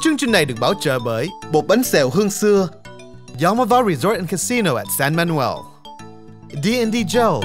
Chương trình này được bảo trợ bởi bột bánh xèo hương xưa, Yamava Resort and Casino at San Manuel, D&D Joe,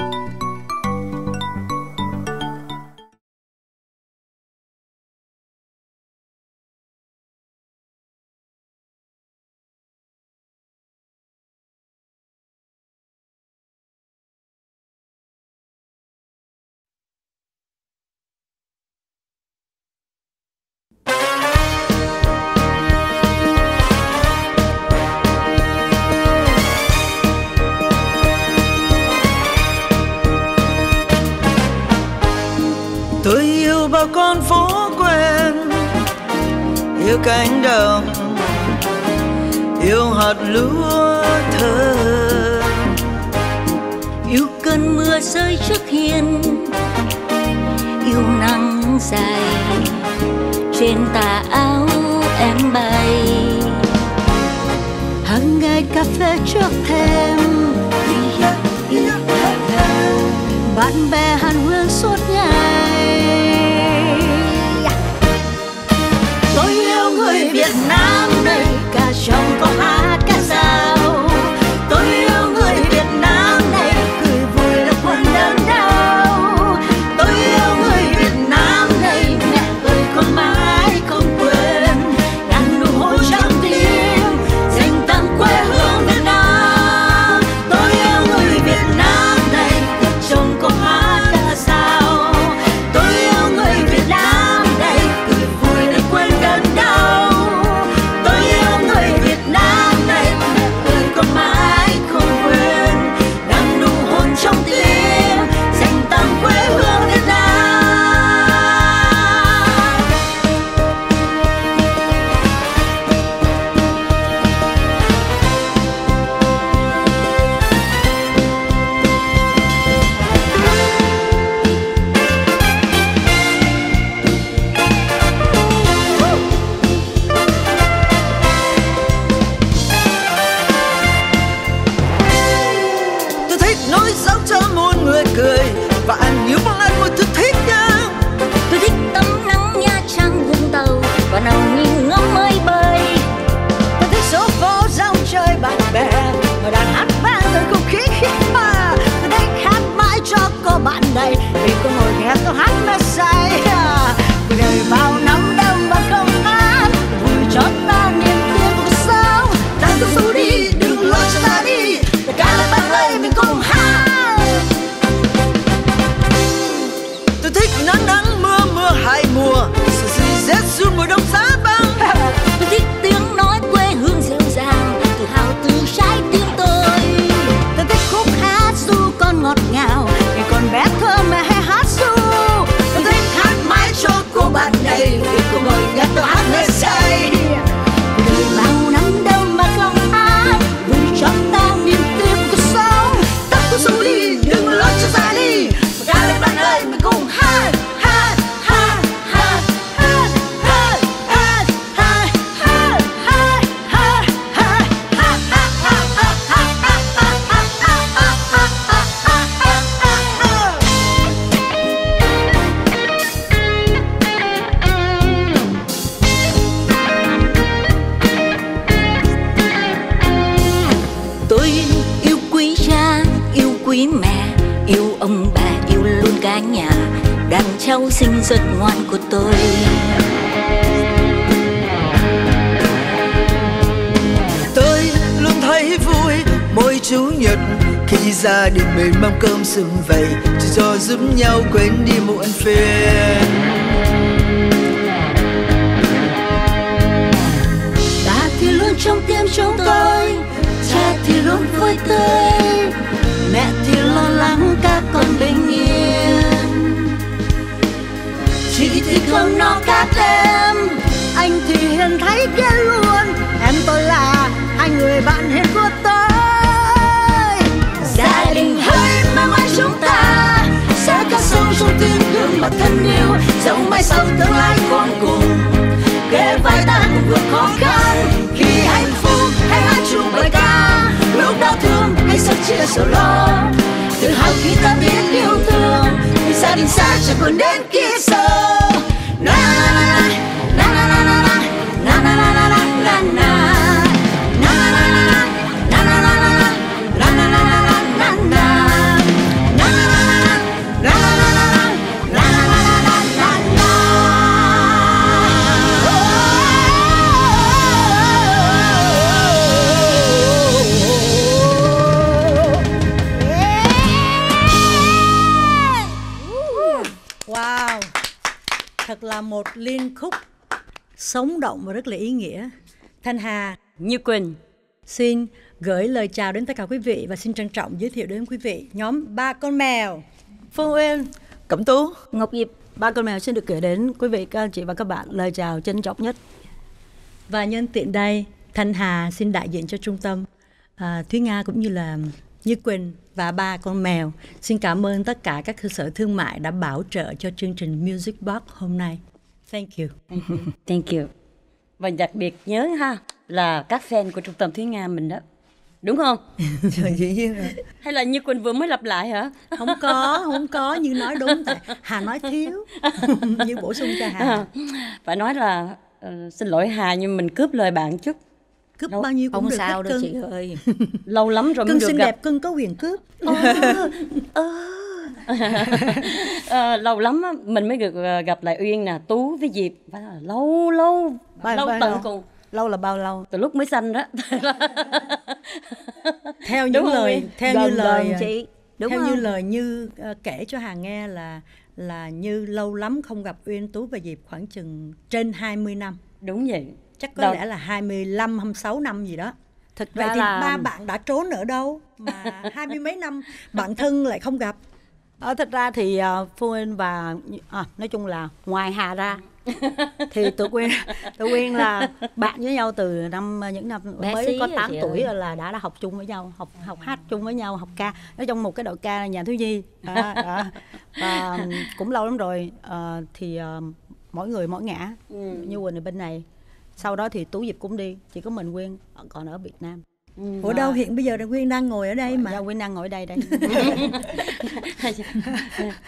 Bạn bè hắn cơm sương vầy, chỉ cho giúp nhau quên đi muộn phiền. Ta thì luôn trong tim chúng tôi, cha thì luôn vui tươi, mẹ thì lo lắng các con bình yên. Chị thì không no các em anh thì hiền thấy kia luôn. Em tôi là hai người bạn hiền của tôi. dung tiếng thương mà thân yêu, dẫu mai sau tương lai con cùng. Kề vai ta cùng vượt khó khăn, khi hạnh phúc hãy hát chung bài ca, lúc đau thương hãy sẻ chia sầu lo. Tự hào khi ta biết yêu thương, thì gia đình xa chẳng còn đến kia sâu. Na na na khúc sống động và rất là ý nghĩa. Thanh Hà Như Quỳnh xin gửi lời chào đến tất cả quý vị và xin trân trọng giới thiệu đến quý vị nhóm Ba Con Mèo. Phương Uyên, Cẩm Tú, Ngọc Diệp ba con mèo xin được gửi đến quý vị các anh chị và các bạn lời chào trân trọng nhất. Và nhân tiện đây, Thanh Hà xin đại diện cho trung tâm à, Thúy Nga cũng như là Như Quỳnh và ba con mèo. Xin cảm ơn tất cả các cơ sở thương mại đã bảo trợ cho chương trình Music Box hôm nay. Thank you. Thank you Và đặc biệt nhớ ha Là các fan của trung tâm Thúy Nga mình đó Đúng không? Dĩ nhiên rồi. Hay là Như Quỳnh vừa mới lặp lại hả? Không có, không có, như nói đúng. Tại Hà nói thiếu. như bổ sung cho Hà. À, phải nói là ờ, xin lỗi Hà nhưng mình cướp lời bạn chút Cướp Đâu, bao nhiêu cũng Không được sao hết đâu cưng. chị ơi. lâu lắm rồi mới Cưng được xinh gặp đẹp, cưng có quyền cướp. Ờ, lâu lắm á, mình mới được ờ, gặp lại Uyên nè Tú với Diệp phải là lâu lâu Bao- lâu bao tận lâu? cùng Lâu là bao lâu? từ lúc mới sanh đó Theo Đúng những không lời, theo Gần như lời gần chị. Đúng theo không? như lời như ờ, kể cho Hà nghe là là như lâu lắm không gặp Uyên Tú và Diệp khoảng chừng trên 20 năm. đúng vậy Chắc có Đâu- lẽ là 25 26 năm gì đó. Thực Vậy ra thì là ba bạn đã trốn ở đâu mà hai mươi mấy năm bạn thân lại không gặp? Ờ, thật ra thì uh, Phương Uyên và à, nói chung là ngoài Hà ra thì tụi Quyên tụi Quyên là bạn với nhau từ năm những năm Bé mới có rồi 8 chị tuổi ơi. là đã đã học chung với nhau học học hát chung với nhau học ca ở trong một cái đội ca nhà thiếu nhi đó. và um, cũng lâu lắm rồi ờ, thì um, mỗi người mỗi ngã Ừ. như Quỳnh ở bên này sau đó thì Tú Diệp cũng đi chỉ có mình Quyên còn ở Việt Nam Ở đâu hiện bây giờ là Quyên đang ngồi ở đây mà mà. Quyên đang ngồi đây đây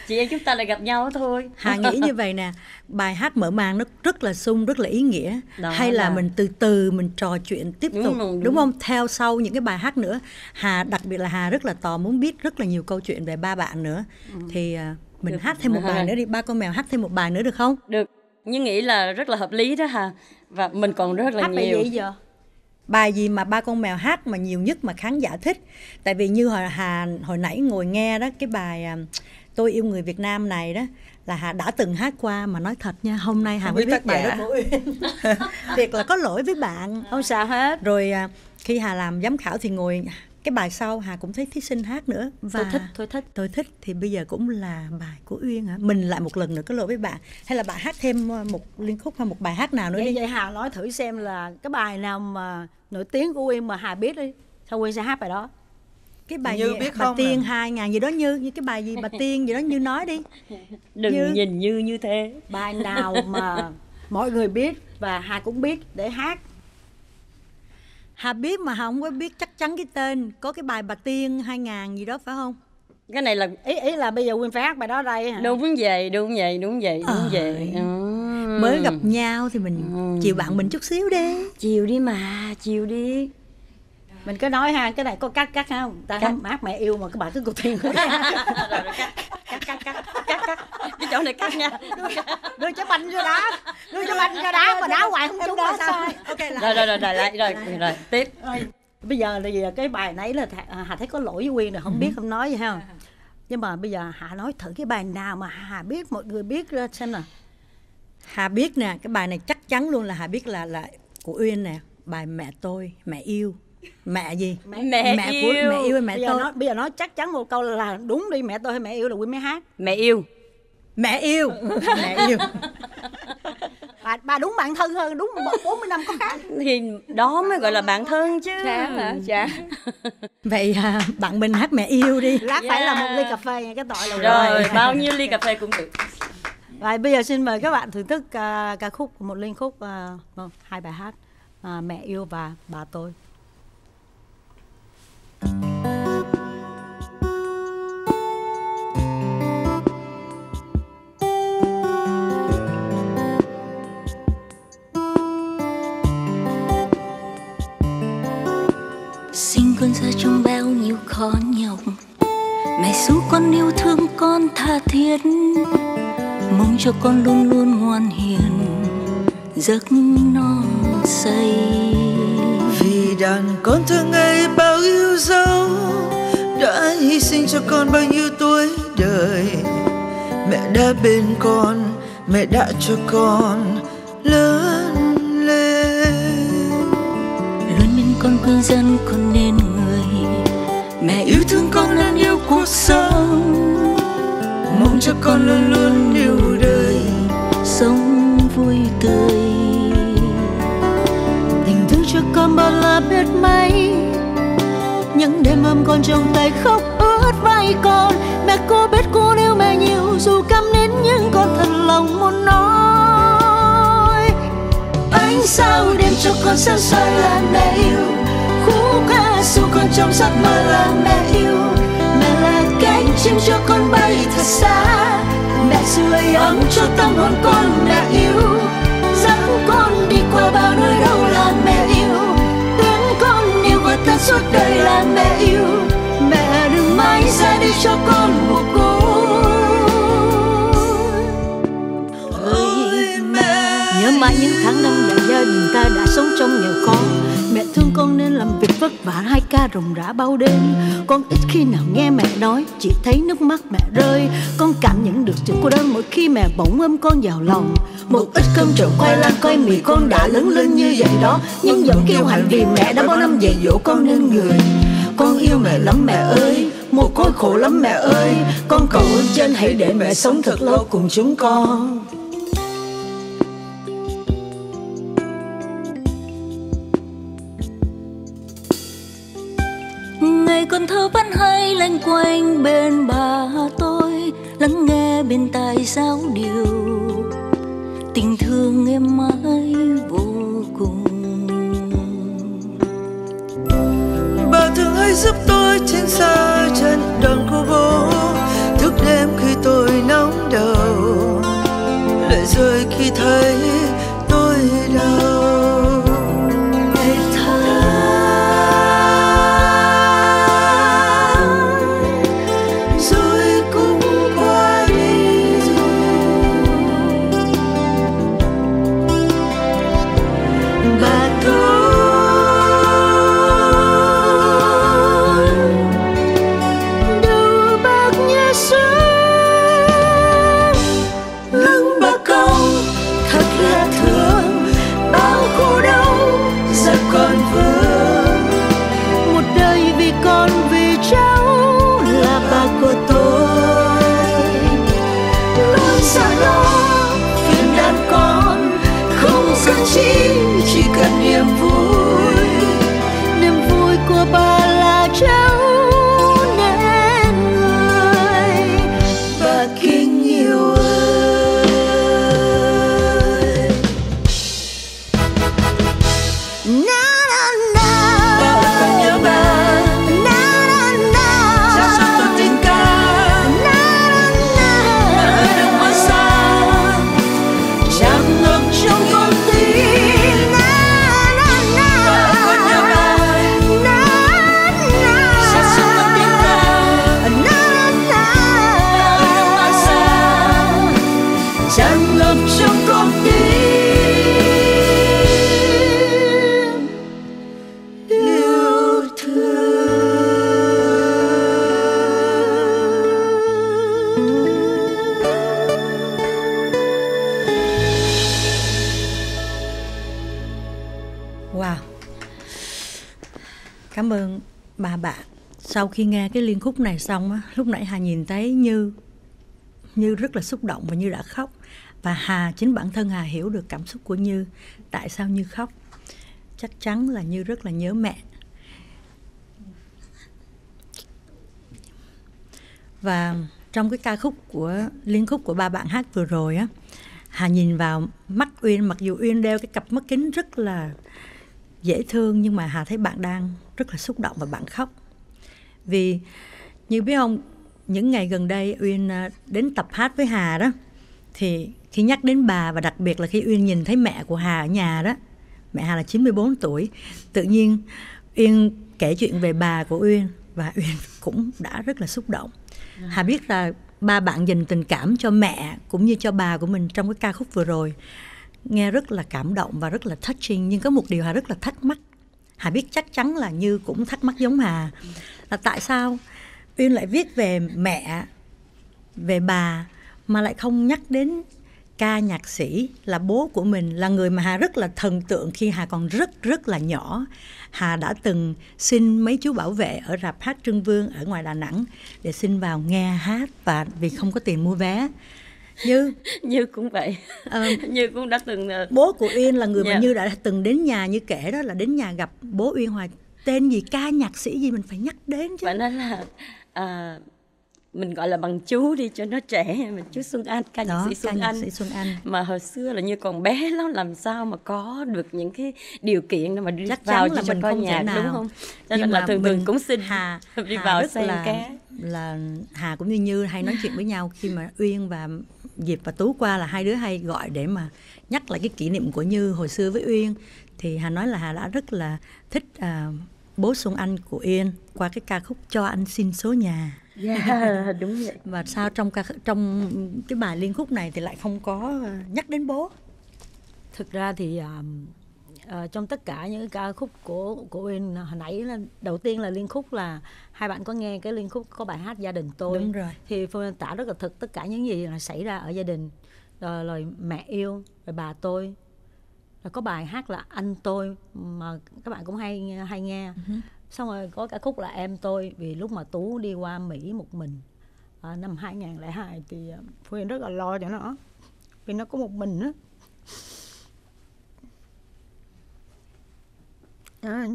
chị em chúng ta lại gặp nhau thôi Hà nghĩ như vậy nè, bài hát mở màn nó rất là sung, rất là ý nghĩa. Đó Hay là là- mình từ từ mình trò chuyện tiếp Đúng tục, rồi, đúng, đúng. không? Theo sau những cái bài hát nữa. Hà đặc biệt là Hà rất là tò muốn biết rất là nhiều câu chuyện về ba bạn nữa. Thì à, mình Được. hát thêm một bài nữa đi, ba con mèo hát thêm một bài nữa được không? được nhưng nghĩ là rất là hợp lý đó hà và mình còn rất là hát bài nhiều gì giờ Bài gì mà ba con mèo hát mà nhiều nhất mà khán giả thích? Tại vì như hồi Hà hồi nãy ngồi nghe đó cái bài à, Tôi yêu người Việt Nam này đó là Hà đã từng hát qua mà nói thật nha, hôm nay Hà Không mới biết bài đó của Uyên. Thiệt là có lỗi với bạn. không sao hết. Rồi à, khi hà làm giám khảo thì ngồi cái bài sau hà cũng thấy thí sinh hát nữa. Và tôi thích tôi thích. tôi thích thì bây giờ cũng là bài của uyên hả? Mình lại một lần nữa có lỗi với bạn. Hay là bạn hát thêm ờ, một liên khúc hay một bài hát nào nữa vậy, đi? vậy Hà nói thử xem là cái bài nào mà nổi tiếng của Uyên mà Hà biết đi sao Uyên sẽ hát bài đó? Cái bài Như gì? biết bà không tiên nè? hai ngàn gì đó như như cái bài gì? Bà tiên gì đó như nói đi. Đừng Như- nhìn như như thế. Bài nào mà mọi người biết và Hà cũng biết để hát. Hà biết mà hà không có biết chắc chắn cái tên có cái bài bà tiên hai ngàn gì đó phải không? Cái này là ý ý là bây giờ Uyên phải hát bài đó đây hả? Đúng vậy đúng vậy đúng vậy đúng Ờ. vậy ừ. Mới gặp nhau thì mình chiều bạn mình chút xíu đi. Chiều đi mà chiều đi. Mình cứ nói ha cái này có cắt cắt không ta Cắt. hát mẹ yêu mà các bạn cứ cục tiền. Rồi rồi cắt. Cắt cắt cắt cắt cắt. Cái chỗ này cắt nha. Đưa trái banh cho đá đưa trái banh cho đá mà đá hoài không trúng là sao? ok là rồi rồi rồi rồi lại rồi rồi tiếp. Rồi, bây giờ là gì cái bài nãy là à, Hà thấy có lỗi với Quyên rồi không biết không nói gì ha. Nhưng mà bây giờ Hà nói thử cái bài nào mà Hà biết mọi người biết ra xem nào Hà biết nè, cái bài này chắc chắn luôn là Hà biết là là của Uyên nè, bài mẹ tôi, mẹ yêu. Mẹ gì? Mẹ của yêu. mẹ yêu hay mẹ bây giờ tôi. nói bây giờ nói chắc chắn một câu là đúng đi mẹ tôi hay mẹ yêu là Quyên mới hát mẹ yêu Mẹ yêu. mẹ yêu. bà, bà đúng bạn thân hơn đúng 40 năm có hát thì đó mới gọi là bạn thân chứ dạ Vậy à, bạn mình hát mẹ yêu đi. lát phải là một ly Yeah. cà phê nha cái tội là rồi bao nhiêu ly cà phê cũng được và bây giờ xin mời các bạn thưởng thức ca, ca khúc một liên khúc uh, hai bài hát uh, mẹ yêu và bà tôi. Sinh con ra trong bao nhiêu khó nhọc mẹ giúp con yêu thương con tha thiết mong cho con luôn luôn ngoan hiền giấc no say. Vì đàn con thơ ngây bao yêu dấu đã hy sinh cho con bao nhiêu tuổi đời. Mẹ đã bên con mẹ đã cho con lớn lên. Luôn bên con quên dân con nên người mẹ yêu thương con nên yêu cuộc sống mong cho con luôn luôn yêu đời, sống vui tươi. Tình thương cho con bao la biết mấy, những đêm ôm con trong tay khóc ướt vai con. Mẹ cô biết cô yêu mẹ nhiều, dù căm nín nhưng con thật lòng muốn nói. Ánh sao đêm cho con sáng soi là mẹ yêu, khúc ca su con trong giấc mơ là mẹ yêu. Mẹ là cái chim cho con bay thật xa. Mẹ sưởi ấm cho tâm hồn con mẹ yêu dẫn con đi qua bao nơi đâu là mẹ yêu. Tiếng con yêu và ta suốt đời là mẹ yêu. Mẹ đừng mãi ra đi cho con một cô mãi những tháng năm dài gia đình ta đã sống trong nghèo khó. Mẹ thương con nên làm việc vất vả, hai ca rồng rã bao đêm. Con ít khi nào nghe mẹ nói chỉ thấy nước mắt mẹ rơi. Con cảm nhận được sự cô đơn mỗi khi mẹ bỗng ôm con vào lòng. Một ít cơm trộn khoai lang coi mì con đã lớn lên như vậy đó. Nhưng vẫn kêu hạnh vì mẹ đã bao năm dạy dỗ con nên người. Con yêu mẹ lắm mẹ ơi một côi khổ lắm mẹ ơi. Con cầu ơn trên hãy để mẹ sống thật lâu cùng chúng con. Quanh bên bà tôi, lắng nghe bên tai giáo điều. Tình thương em mãi vô cùng. Bà thường hay giúp tôi trên xa chân đòn cô bố, thức đêm khi tôi nóng đầu. Lệ rơi khi thấy tôi đau. Ơn bà bạn. Sau khi nghe cái liên khúc này xong á, lúc nãy Hà nhìn thấy Như Như rất là xúc động và Như đã khóc. Và Hà chính bản thân Hà hiểu được cảm xúc của Như. Tại sao Như khóc? Chắc chắn là Như rất là nhớ mẹ. Và trong cái ca khúc của liên khúc của ba bạn hát vừa rồi á, Hà nhìn vào mắt Uyên mặc dù Uyên đeo cái cặp mắt kính rất là dễ thương nhưng mà Hà thấy bạn đang rất là xúc động và bạn khóc. Vì như biết không, những ngày gần đây Uyên à, đến tập hát với Hà đó thì khi nhắc đến bà và đặc biệt là khi Uyên nhìn thấy mẹ của Hà ở nhà đó, mẹ Hà là 94 tuổi, tự nhiên Uyên kể chuyện về bà của Uyên và Uyên cũng đã rất là xúc động. Hà biết là ba bạn dành tình cảm cho mẹ cũng như cho bà của mình trong cái ca khúc vừa rồi nghe rất là cảm động và rất là touching, nhưng có một điều Hà rất là thắc mắc. Hà biết chắc chắn là Như cũng thắc mắc giống Hà, là tại sao Uyên lại viết về mẹ, về bà, mà lại không nhắc đến ca nhạc sĩ là bố của mình, là người mà hà rất là thần tượng khi hà còn rất rất là nhỏ. Hà đã từng xin mấy chú bảo vệ ở rạp hát trưng vương ở ngoài đà nẵng để xin vào nghe hát và vì không có tiền mua vé như? Như cũng vậy. Ờ, như cũng đã từng ờ, bố của uyên là người mà Dạ. như đã từng đến nhà như kể đó là đến nhà gặp bố uyên hoài. Tên gì ca nhạc sĩ gì mình phải nhắc đến chứ. Phải nói là à, mình gọi là bằng chú đi cho nó trẻ mình chú Xuân Anh ca nhạc sĩ ca Xuân nhạc Anh. sĩ xuân anh. Mà hồi xưa là như còn bé lắm làm sao mà có được những cái điều kiện để mà đi chắc vào là cho mình coi nhạc nào. đúng không? Cho nên là mà thường thường mình- cũng xin Hà đi Hà vào xem là, cái. là Hà cũng như Như hay nói chuyện với nhau khi mà Uyên và Diệp và Tú qua là hai đứa hay gọi để mà nhắc lại cái kỷ niệm của Như hồi xưa với Uyên. Thì Hà nói là Hà đã rất là thích à, bố Xuân Anh của Uyên qua cái ca khúc cho anh xin số nhà. Dạ đúng vậy. Và sao trong ca trong cái bài liên khúc này thì lại không có à, nhắc đến bố? Thực ra thì à, à, trong tất cả những cái ca khúc của của Uyên hồi nãy là đầu tiên là liên khúc là hai bạn có nghe cái liên khúc có bài hát gia đình tôi. Đúng rồi. thì Phương tả rất là thực tất cả những gì là xảy ra ở gia đình rồi, rồi mẹ yêu rồi bà tôi rồi có bài hát là anh tôi mà các bạn cũng hay hay nghe. Xong rồi có ca khúc là em tôi vì lúc mà tú đi qua mỹ một mình à, năm 2002 thì à, Phương rất là lo cho nó vì nó có một mình á À,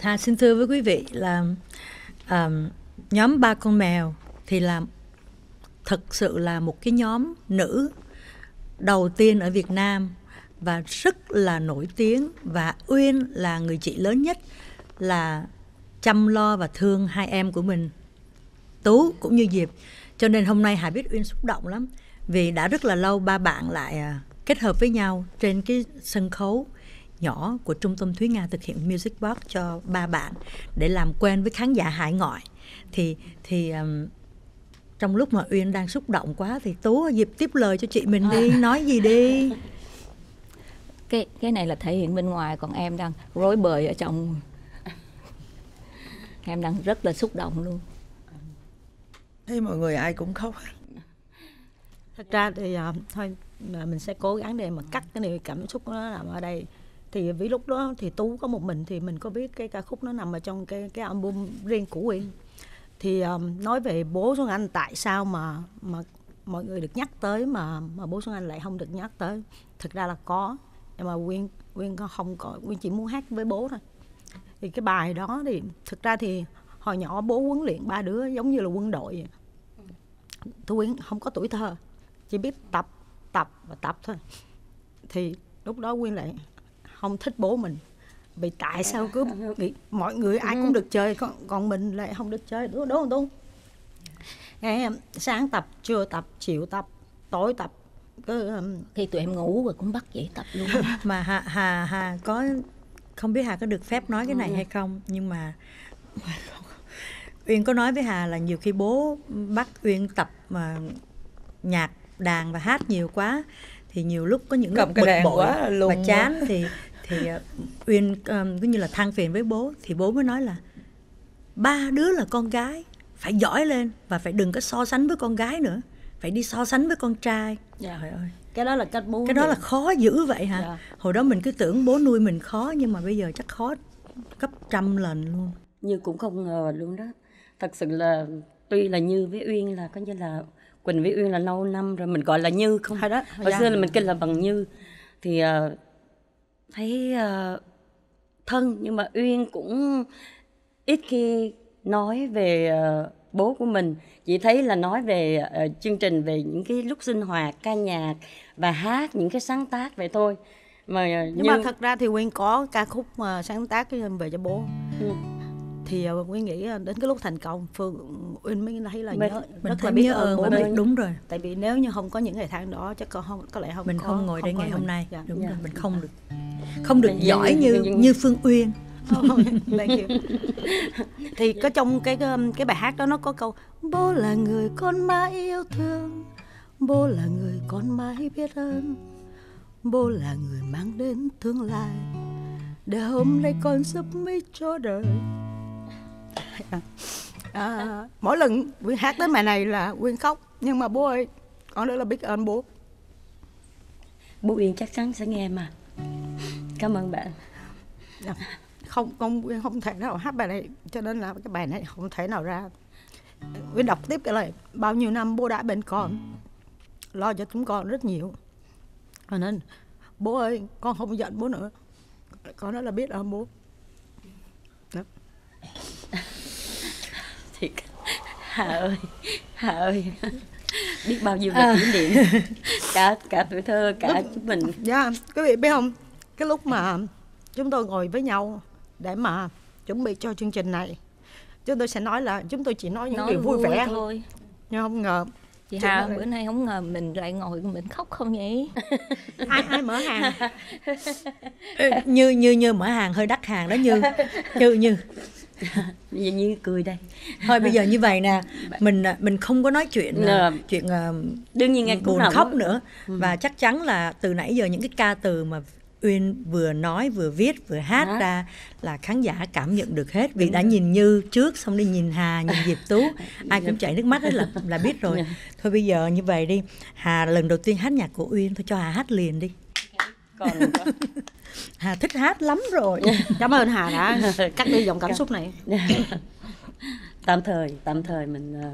Hà xin thưa với quý vị là um, nhóm ba con mèo thì là thực sự là một cái nhóm nữ đầu tiên ở Việt Nam và rất là nổi tiếng và Uyên là người chị lớn nhất là chăm lo và thương hai em của mình Tú cũng như Diệp. Cho nên hôm nay Hà biết Uyên xúc động lắm vì đã rất là lâu ba bạn lại à, kết hợp với nhau trên cái sân khấu nhỏ của trung tâm Thúy Nga thực hiện music box cho ba bạn để làm quen với khán giả hải ngoại. Thì thì um, trong lúc mà Uyên đang xúc động quá thì Tú Diệp tiếp lời cho chị mình đi nói gì đi? Cái cái này là thể hiện bên ngoài còn em đang rối bời ở trong. Em đang rất là xúc động luôn. Thấy mọi người ai cũng khóc thật ra thì uh, thôi ờ, mình sẽ cố gắng để mà cắt cái này cảm xúc nó nằm ở đây. Thì vì lúc đó thì tú có một mình thì mình có biết cái ca khúc nó nằm ở trong cái cái album riêng của Uyên thì um, nói về bố Xuân Anh tại sao mà mà mọi người được nhắc tới mà mà bố Xuân Anh lại không được nhắc tới? Thực ra là có nhưng mà quyên quyên không có quyên chỉ muốn hát với bố thôi. Thì cái bài đó thì thực ra thì hồi nhỏ bố huấn luyện ba đứa giống như là quân đội vậy. Tú quyên không có tuổi thơ chỉ biết tập tập và tập thôi. Thì lúc đó Quyên lại không thích bố mình. Vì tại sao cứ nghĩ mọi người ai cũng được chơi còn còn mình lại không được chơi. Đúng đúng không đúng. Ngày em sáng tập trưa tập chiều tập tối tập cứ um, khi tụi em ngủ rồi cũng bắt dậy tập luôn. Mà Hà Hà Hà có không biết Hà có được phép nói cái này hay không nhưng mà Uyên có nói với Hà là nhiều khi bố bắt Uyên tập mà nhạc đàn và hát nhiều quá. Thì nhiều lúc có những Cầm lúc cái bực bội quá và quá. chán thì thì ờ, Uyên um, cứ như là than phiền với bố. Thì bố mới nói là ba đứa là con gái phải giỏi lên và phải đừng có so sánh với con gái nữa phải đi so sánh với con trai. Trời ơi. Cái đó là cách bố cái đó là khó dữ vậy hả? Dạ. hồi đó mình cứ tưởng bố nuôi mình khó nhưng mà bây giờ chắc khó gấp trăm lần luôn. Như cũng không ngờ luôn đó. Thật sự là tuy là như với uyên là coi như là quỳnh với uyên là lâu năm rồi mình gọi là như không? Hồi đó- hồi dạ. xưa là mình kêu là bằng như. Thì ờ, thấy ờ, thân nhưng mà uyên cũng ít khi nói về ờ, bố của mình. Chỉ thấy là nói về ờ, chương trình về những cái lúc sinh hoạt ca nhạc và hát những cái sáng tác vậy thôi. Mà ờ, nhưng mà thật ra thì Quyên có ca khúc mà sáng tác về cho bố. Ừ. thì uh, Quyên nghĩ uh, đến cái lúc thành công Phương Uyên mới thấy là Mình- nhớ mình rất là biết nhớ ơn bố mình đúng rồi. Tại vì nếu như không có những ngày tháng đó chắc có không có lẽ không mình có, không ngồi đây ngày mình. hôm nay. Dạ. đúng Dạ. rồi mình không được không được Mình- giỏi mình- như mình- như Phương Uyên. You. thì có trong cái um, cái bài hát đó nó có câu bố là người con mãi yêu thương bố là người con mãi biết ơn bố là người mang đến tương lai. Để hôm nay con giúp mấy cho đời à, mỗi lần quyên hát tới bài này là quyên khóc nhưng mà bố ơi con rất là biết ơn bố. Bố Uyên chắc chắn sẽ nghe mà. Cảm ơn bạn. Dạ. không con quyên không thể nào hát bài này cho nên là cái bài này không thể nào ra. Quyên đọc tiếp cái lời bao nhiêu năm bố đã bên con lo cho chúng con rất nhiều. Cho nên bố ơi con không giận bố nữa. Con rất là biết ơn bố. Đó. Thiệt. Hà ơi Hà ơi. Biết bao nhiêu là kỷ niệm. Cả cả tuổi thơ cả chúng mình. Dạ, quý vị biết không? Cái lúc mà chúng tôi ngồi với nhau để mà chuẩn bị cho chương trình này, chúng tôi sẽ nói là chúng tôi chỉ nói những nói điều vui, vẻ thôi. Nhưng không ngờ chị Hà bữa nay không ngờ mình lại ngồi mình khóc không nhỉ ai ai mở hàng. Như như như mở hàng hơi đắt hàng đó như. Như như như, như cười đây. Thôi bây giờ như vậy nè mình à, mình không có nói chuyện à, Nè. chuyện à, đương nhiên nghe buồn khóc đó. nữa và chắc chắn là từ nãy giờ những cái ca từ mà Uyên vừa nói vừa viết vừa hát Hát. ra là khán giả cảm nhận được hết. Vì đã nhìn Như trước xong đi nhìn Hà nhìn Diệp Tú. Ai cũng chảy nước mắt hết là là biết rồi. Thôi bây giờ như vậy đi. Hà lần đầu tiên hát nhạc của Uyên thôi cho Hà hát liền đi. Còn Hà thích hát lắm rồi. Cảm ơn Hà đã cắt đi dòng cảm xúc này. tạm thời tạm thời mình ờ,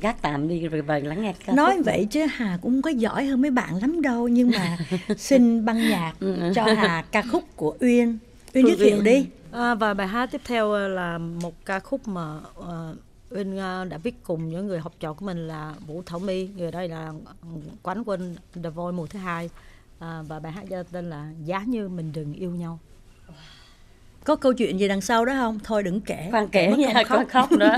gác tạm đi rồi về lắng nghe ca nói vậy chứ Hà cũng có giỏi hơn mấy bạn lắm đâu nhưng mà xin băng nhạc cho Hà ca khúc của Uyên. Uyên giới thiệu đi. À, và bài hát tiếp theo là một ca khúc mà uh, Uyên ờ, đã viết cùng những người học trò của mình là Vũ Thảo My, người đây là quán quân The Voice mùa thứ hai. À, và bài hát tên là Giá như mình đừng yêu nhau. có câu chuyện gì đằng sau đó không? Thôi đừng kể. Khoan kể nha con khóc. nữa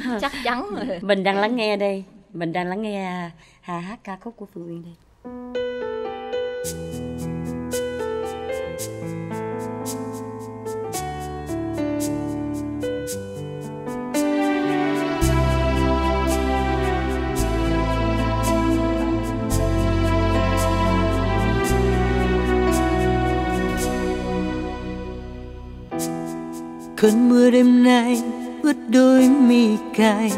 chắc chắn rồi. Mình đang lắng nghe đây. Mình đang lắng nghe Hà hát ca khúc của Phương Uyên đây cơn mưa đêm nay ướt đôi mi cay.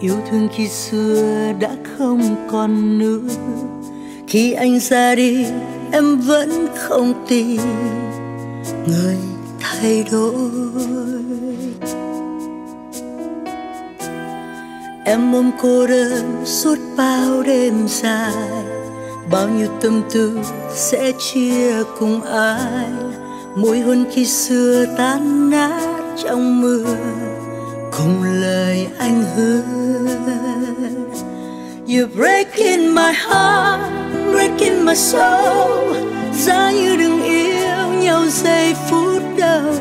Yêu thương khi xưa đã không còn nữa. Khi anh ra đi, em vẫn không tin người thay đổi. Em ôm cô đơn suốt bao đêm dài. Bao nhiêu tâm tư sẽ chia cùng ai? Môi hôn khi xưa tan nát trong mưa cùng lời anh hứa. You're breaking my heart, breaking my soul. Giá như đừng yêu nhau giây phút đầu.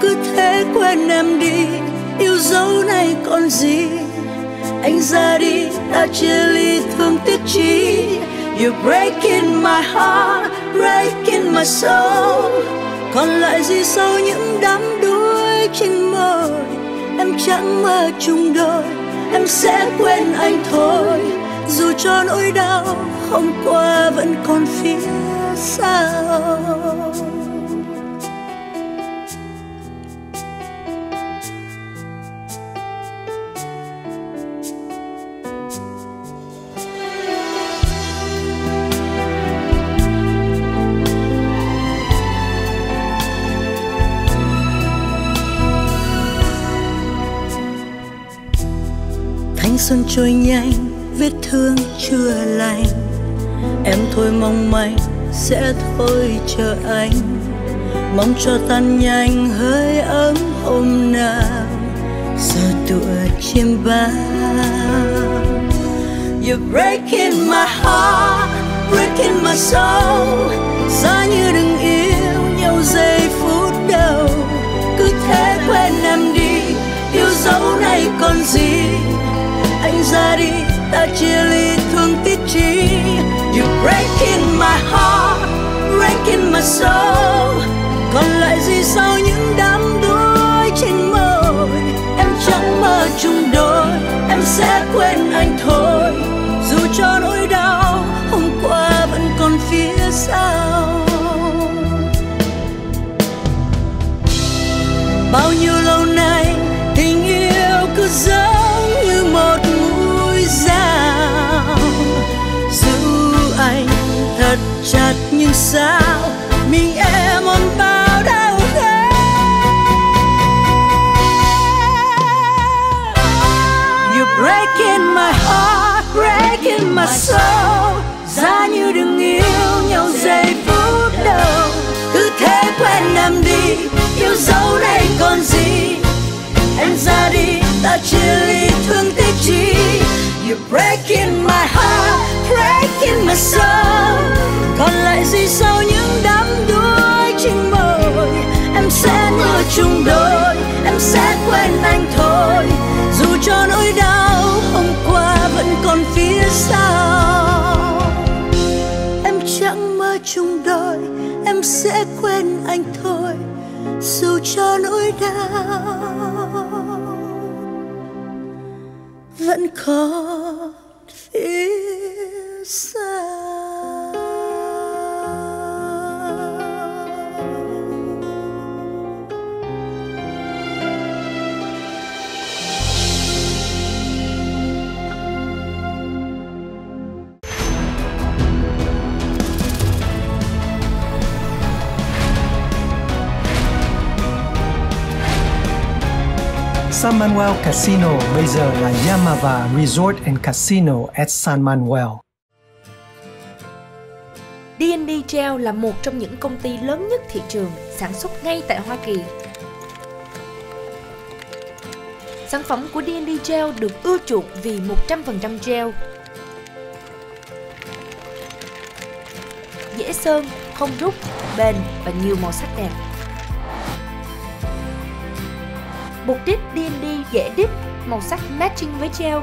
Cứ thế quên em đi, yêu dấu này còn gì? Anh ra đi, ta chia ly thương tiếc chi. You're breaking my heart, breaking my soul. Còn lại gì sau những đám đuối trên môi? Em chẳng mơ chung đôi, Em sẽ quên anh thôi. Dù cho nỗi đau hôm qua vẫn còn phía sau. Xuân trôi nhanh vết thương chưa lành. Em thôi mong manh sẽ thôi chờ anh. Mong cho tan nhanh hơi ấm hôm nào giờ tựa chim bao. You're breaking my heart, breaking my soul. Giá như đừng yêu nhau giây phút đầu. Cứ thế quên em đi, yêu dấu này còn gì? Anh ra đi, ta chia ly thương tiếc chi. You breaking my heart, breaking my soul. Còn lại gì sau những đám đuối trên môi? Em chẳng mơ chung đôi, em sẽ quên anh thôi. Dù cho nỗi đau hôm qua vẫn còn phía sau. Bao nhiêu sao mình em còn bao đau thế? You breaking my heart, breaking my soul. Giá như đừng yêu nhau giây phút đầu. Cứ thế quen em đi, yêu dấu đây còn gì? Em ra đi, ta chia ly thương tiếc chi. You breaking my heart breaking mà soul Còn lại gì sau những đám đuối trên bồi? Em sẽ nhớ chung đôi, em sẽ quên anh thôi. Dù cho nỗi đau hôm qua vẫn còn phía sau. Em chẳng mơ chung đôi, em sẽ quên anh thôi. Dù cho nỗi đau vẫn còn phía San Manuel Casino giờ là Yamava Resort and Casino at San Manuel. D&D Gel là một trong những công ty lớn nhất thị trường sản xuất ngay tại Hoa Kỳ. Sản phẩm của D&D Gel được ưa chuộng vì 100% gel. Dễ sơn, không rút, bền và nhiều màu sắc đẹp. Bột đít D&D dễ đít, màu sắc matching với gel.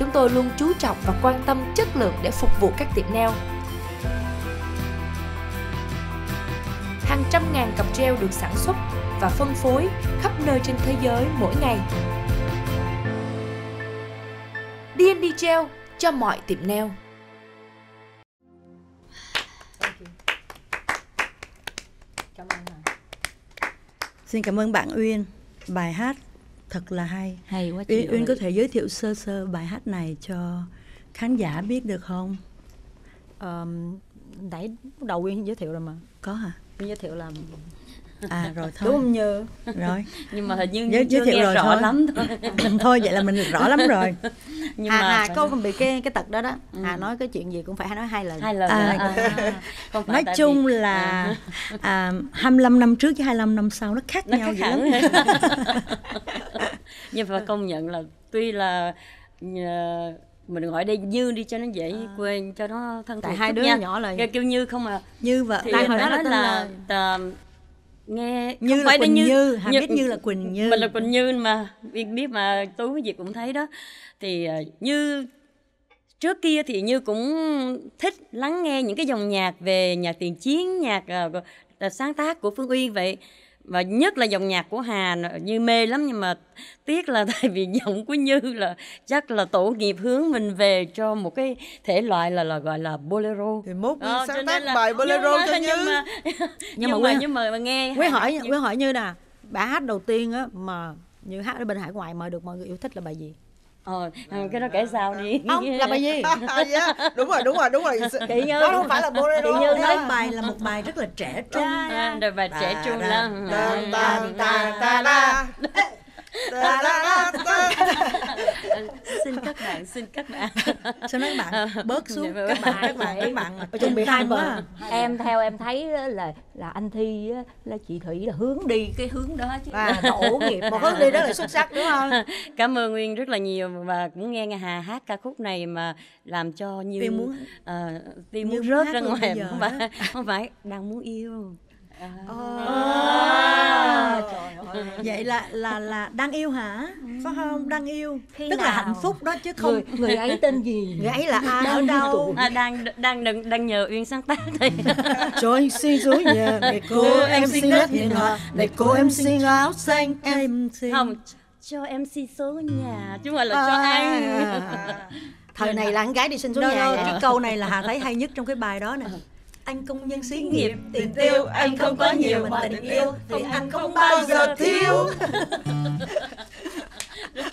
Chúng tôi luôn chú trọng và quan tâm chất lượng để phục vụ các tiệm nail. Hàng trăm ngàn cặp gel được sản xuất và phân phối khắp nơi trên thế giới mỗi ngày. D&D Gel cho mọi tiệm nail. Xin cảm ơn bạn Uyên. Bài hát thật là hay. hay quá Uyên, chị Uyên có thể giới thiệu sơ sơ bài hát này cho khán giả biết được không? Nãy lúc đầu Uyên giới thiệu rồi mà Có hả? Uyên giới thiệu là À rồi thôi. đúng không Như Rồi. nhưng mà hình như Giới, chưa giới thiệu rồi rõ thôi. lắm thôi Mình thôi vậy là mình rõ lắm rồi. nhưng Hà, mà Hà có nói- bị cái cái tật đó đó Hà nói cái chuyện gì cũng phải nói hai lần hai lần À, à, không phải Nói tại chung vì- là à, 25 năm trước với 25 năm sau nó khác nó nhau khác dữ hẳn lắm. nhưng mà công nhận là tuy là ờ, mình gọi đây như đi cho nó dễ quên cho nó thân Tại hai đứa nha. nhỏ là- kêu, kêu như không à Như và thì Tại hồi đó là nói tên là, là- là nghe Như không là phải Quỳnh như, Như, Hà biết Như là Quỳnh Như. mình là Quỳnh Như mà biết biết mà tú cái gì cũng thấy đó thì ờ, như trước kia thì như cũng thích lắng nghe những cái dòng nhạc về nhạc tiền chiến nhạc ờ, sáng tác của phương uyên vậy và nhất là dòng nhạc của Hà như mê lắm nhưng mà tiếc là tại vì giọng của Như là chắc là tổ nghiệp hướng mình về cho một cái thể loại là là gọi là bolero. Thì mốt Ờ, sáng tác là- bài bolero nhưng cho mà, Như. nhưng mà nhưng mà Quyên- nhưng mà nghe Hà- hỏi nhưng- Quyên hỏi Như nè Bài hát đầu tiên á mà Như hát ở bên hải ngoại mà được mọi người yêu thích là bài gì ờ cái đó kể sao đi. Không là bài gì? À, yeah. đúng rồi đúng rồi đúng rồi. Chị Như đó không phải là bolero Chị Như nói bài là một bài rất là trẻ trung. Rồi bà trẻ trung lắm. Ta. Ta ta ta. Xin các bạn xin các bạn. Sao nói bạn? Bớt xuống Dạ, các bạn các bạn các bạn. chuẩn bị hai bờ. em theo em thấy là là anh thi á, là chị thủy là hướng đi cái hướng đó chứ. À. tổ nghiệp một hướng đi rất là xuất sắc đúng không? Cảm ơn Nguyên rất là nhiều và cũng nghe nghe Hà hát ca khúc này mà làm cho như Tiên muốn- ờ, Tiên Như muốn rớt ra ngoài không phải không phải đang muốn yêu À, vậy là là là đang yêu hả? Phải không? Đang yêu. Khi tức là nào? hạnh phúc đó chứ không người người ấy tên gì? Người ấy là ai ở đâu? à, đang đang đang đang nhờ Uyên sáng tác thì cho anh xin dối nhẹ để cô em xin đất hiền hòa để cô em xin áo xanh em xin không cho em xin số nhà chứ không phải là cho À. anh. Thời này là con gái đi xin số đâu, nhà đâu, cái câu này là hà thấy hay nhất trong cái bài đó nè anh công nhân xí nghiệp tiền tiêu anh không có nhiều mà tình yêu thì anh không bao giờ thiếu.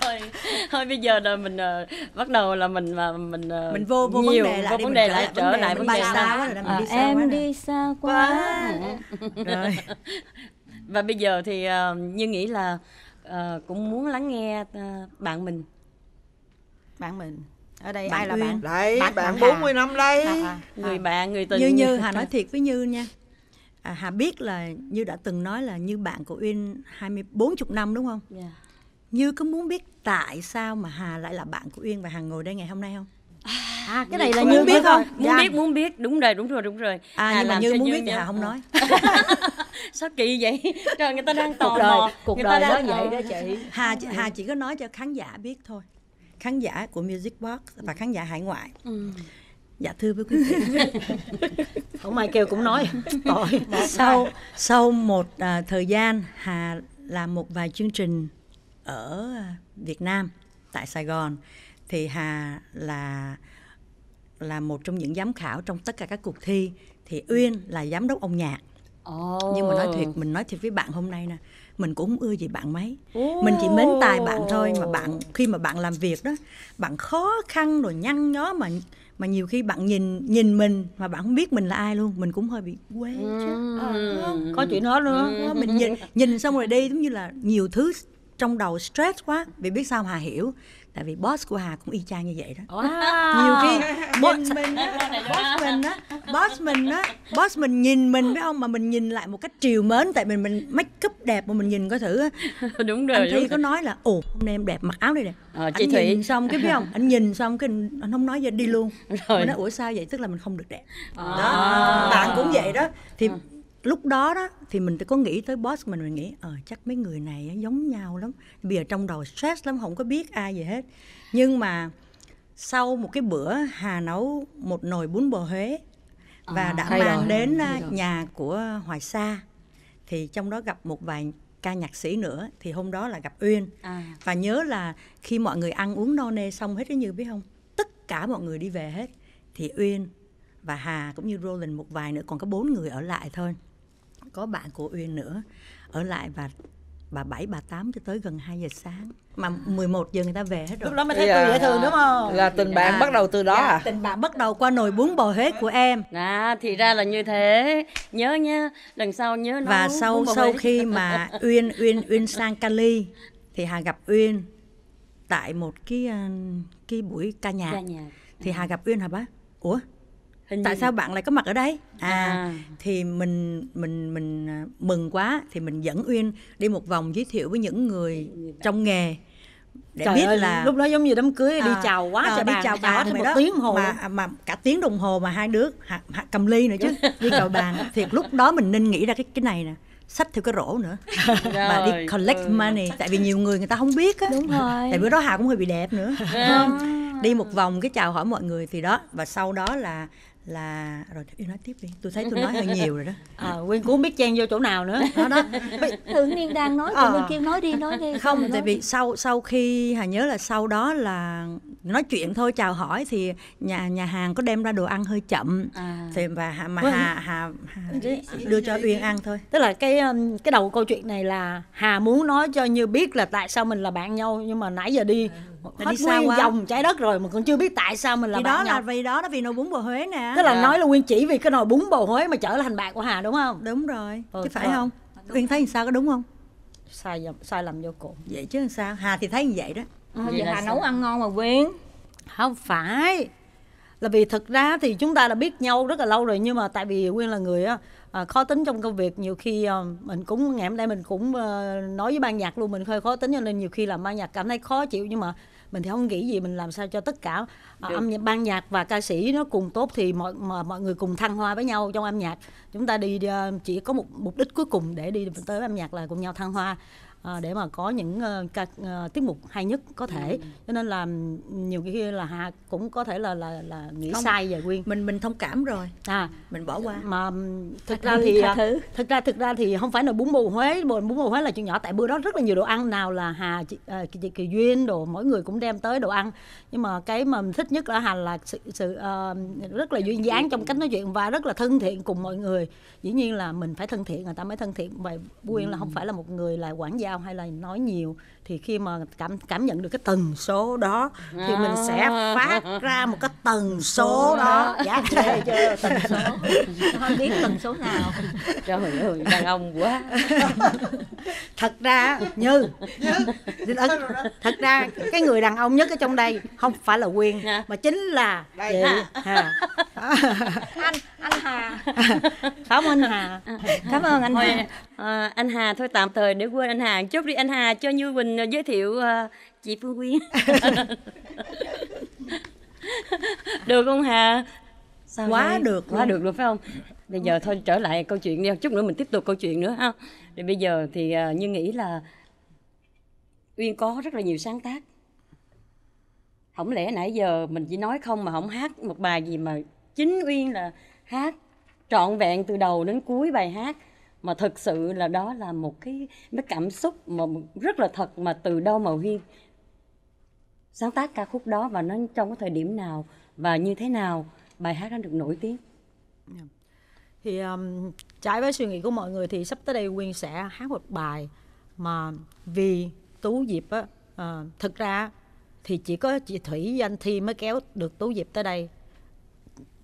thôi thôi bây giờ là mình ờ, bắt đầu là mình mà mình ờ, mình vô vô nhiều, vấn đề lại vô vấn đề lại trở lại vấn đề rồi mình À, em rồi. đi xa quá. Rồi. Và bây giờ thì ờ, như nghĩ là ờ, cũng muốn lắng nghe ờ, bạn mình. Bạn mình ở đây Bạn ai là Uyên. bạn? Đây, Bạn- bạn bạn 40 Hà. năm đây. À, à, người bạn người tình như như hà nói thiệt với như nha. À, hà biết là như đã từng nói là như bạn của uyên hai mươi bốn chục năm đúng không? Dạ. như có muốn biết tại sao mà hà lại là bạn của uyên và hà ngồi đây ngày hôm nay không? À cái này là Muốn như biết không? muốn Dạ. biết muốn biết. Đúng rồi đúng rồi đúng rồi. À Hà nhưng mà như muốn biết thì hà không nói. Sao kỳ vậy? Trời người ta đang tò cuộc đời mò. cuộc người đời ta nó đang vậy ờ. đó chị. hà hà chỉ có nói cho khán giả biết thôi khán giả của music box và khán giả hải ngoại. Ừ. dạ thưa với quý vị. Không ai kêu cũng nói. Tội. Sau sau một à, thời gian Hà làm một vài chương trình ở Việt Nam tại Sài Gòn thì Hà là là một trong những giám khảo trong tất cả các cuộc thi. Thì Uyên là giám đốc âm nhạc Ồ. nhưng mà nói thiệt mình nói thiệt với bạn hôm nay nè mình cũng không ưa gì bạn mấy. Mình chỉ mến tài bạn thôi mà bạn khi mà bạn làm việc đó bạn khó khăn rồi nhăn nhó mà mà nhiều khi bạn nhìn nhìn mình mà bạn không biết mình là ai luôn mình cũng hơi bị quê chứ. Ừ. có chuyện đó nữa mình nhìn nhìn xong rồi đi giống như là nhiều thứ trong đầu stress quá vì biết sao Hà hiểu tại vì boss của Hà cũng y chang như vậy đó. Wow. nhiều khi nhìn mình á, boss mình á boss mình á boss mình nhìn mình biết không? Mà mình nhìn lại một cách triều mến tại mình mình make up đẹp mà mình nhìn coi thử đúng rồi anh Thi có nói là ồ hôm nay em đẹp mặc áo này đẹp Ờ, chị anh Thủy. nhìn xong cái biết không? Anh nhìn xong cái anh, không nói gì đi luôn. Rồi. Mình nói ủa sao vậy? Tức là mình không được đẹp. Đó. Bạn cũng vậy đó. Thì lúc đó đó thì mình có nghĩ tới boss mình mình nghĩ ờ chắc mấy người này giống nhau lắm. Bây giờ trong đầu stress lắm không có biết ai gì hết. Nhưng mà sau một cái bữa Hà nấu một nồi bún bò Huế và đã hay mang rồi, đến à, nhà của Hoài Sa thì trong đó gặp một vài ca nhạc sĩ nữa thì hôm đó là gặp Uyên. À. và nhớ là khi mọi người ăn uống no nê xong hết cái như biết không? Tất cả mọi người đi về hết. Thì Uyên và Hà cũng như Roland một vài nữa còn có bốn người ở lại thôi có bạn của Uyên nữa ở lại và bà 7, bà 8 cho tới gần 2 giờ sáng mà 11 giờ người ta về hết rồi lúc đó mới thấy Dạ. tôi dễ thương đúng không Là tình bạn Dạ. bắt đầu từ đó Dạ, à? tình bạn bắt đầu qua nồi bún bò Huế của em À thì ra là như thế. Nhớ nha, lần sau nhớ nấu và sau sau khi mà Uyên Uyên Uyên sang Cali thì Hà gặp Uyên tại một cái ờ, cái buổi ca nhạc Ca nhạc. thì Hà gặp Uyên Hà bác ủa Hình tại như- sao bạn lại có mặt ở đây? À, À. thì mình mình mình à, mừng quá thì mình dẫn Uyên đi một vòng giới thiệu với những người trong nghề để Trời biết ơi, là lúc đó giống như đám cưới đi À, chào quá ờ, trời đi bàn, chào chào bàn vậy một đó. tiếng hồ. Mà mà cả tiếng đồng hồ mà hai đứa hạ, hạ, cầm ly nữa chứ đi chào bàn thì lúc đó mình nên nghĩ ra cái cái này nè xách theo cái rổ nữa. Và đi collect ừ. money tại vì nhiều người người ta không biết á. Đúng rồi. tại bữa đó Hà cũng hơi bị đẹp nữa. Không đi một vòng cái chào hỏi mọi người thì đó. Và sau đó là là rồi yêu nói tiếp đi tôi thấy tôi nói hơi nhiều rồi đó à, Quyên cũng không biết chen vô chỗ nào nữa đó đó Thường Niên đang nói, Ờ. tụi mình kêu nói đi, nói đi. không tại vì đi. sau sau khi hà nhớ là sau đó là nói chuyện thôi chào hỏi thì nhà nhà hàng có đem ra đồ ăn hơi chậm À. thì và hà, mà hà, hà, hà đưa cho uyên ăn thôi tức là cái um, cái đầu câu chuyện này là Hà muốn nói cho Như biết là tại sao mình là bạn nhau nhưng mà nãy giờ đi Là hết đi xa nguyên quá. vòng trái đất rồi mà còn chưa biết tại sao mình là thì bạn đó nhau. là vì đó là vì nồi bún bò huế nè. Tức là nói là Nguyên chỉ vì cái nồi bún bò Huế mà trở thành bạn của Hà đúng không? Đúng rồi. Ừ, chứ phải không? Uyên thấy sao có đúng không? Sai lầm sai lầm vô cùng. Vậy chứ sao? Hà thì thấy như vậy đó. Ờ, Vậy Hà sao? nấu ăn ngon mà Quyên. không phải. Là vì thực ra thì chúng ta đã biết nhau rất là lâu rồi nhưng mà tại vì Quyên là người á à, khó tính trong công việc. Nhiều khi à, mình cũng ngày hôm nay mình cũng à, nói với ban nhạc luôn mình hơi khó tính cho nên nhiều khi làm ban nhạc cảm thấy khó chịu. Nhưng mà mình thì không nghĩ gì mình làm sao cho tất cả à, âm nhạc ban nhạc và ca sĩ nó cùng tốt thì mọi mà mọi người cùng thăng hoa với nhau trong âm nhạc. Chúng ta đi à, chỉ có một mục đích cuối cùng để đi tới âm nhạc là cùng nhau thăng hoa à, để mà có những ờ, ca ờ, tiết mục hay nhất có thể. Cho nên là nhiều khi là Hà cũng có thể là là là nghĩ Không. sai về Quyên. mình mình thông cảm rồi. À. Mình bỏ qua. Mà thực ra thì à, thứ. thực ra thực ra thì không phải là bún bò Huế bún bò Huế là chuyện nhỏ. Tại bữa đó rất là nhiều đồ ăn nào là Hà chị, à, chị, Kỳ Duyên đồ mỗi người cũng đem tới đồ ăn. Nhưng mà cái mà mình thích nhất ở Hà là sự, sự ờ, rất là duyên dáng trong cách nói chuyện và rất là thân thiện cùng mọi người. Dĩ nhiên là mình phải thân thiện người ta mới thân thiện. Vậy Quyên là không phải là một người là quản gia hay là nói nhiều thì khi mà cảm cảm nhận được cái tần số đó thì mình sẽ phát ra một cái tần số đó. dạ ghê chưa tần số. Không biết tần số nào. Trời ơi đàn ông quá. Thật ra như thật ra cái người đàn ông nhất ở trong đây không phải là quyên Hả? mà chính là chị hà. Anh anh Hà. Cảm ơn anh hà. Cảm ơn anh thôi. Hà. À, anh Hà thôi tạm thời để quên anh Hà chút đi. Anh Hà cho Như Quỳnh giới thiệu à, chị Phương Quyên. Được không Hà? Sao Quá đây? được quá luôn. được luôn phải không? Bây giờ thôi trở lại câu chuyện đi. Chút nữa mình tiếp tục câu chuyện nữa ha. Thì bây giờ thì à, như nghĩ là Uyên có rất là nhiều sáng tác. Không lẽ nãy giờ mình chỉ nói không mà không hát một bài gì mà chính Uyên là hát trọn vẹn từ đầu đến cuối bài hát mà thực sự là đó là một cái cái cảm xúc mà rất là thật mà từ đâu mà huy sáng tác ca khúc đó và nó trong cái thời điểm nào và như thế nào bài hát đó được nổi tiếng? Dạ. Thì um, trái với suy nghĩ của mọi người thì sắp tới đây quyên sẽ hát một bài mà vì tú diệp á uh, thực ra thì chỉ có chị thủy với anh thi mới kéo được tú diệp tới đây.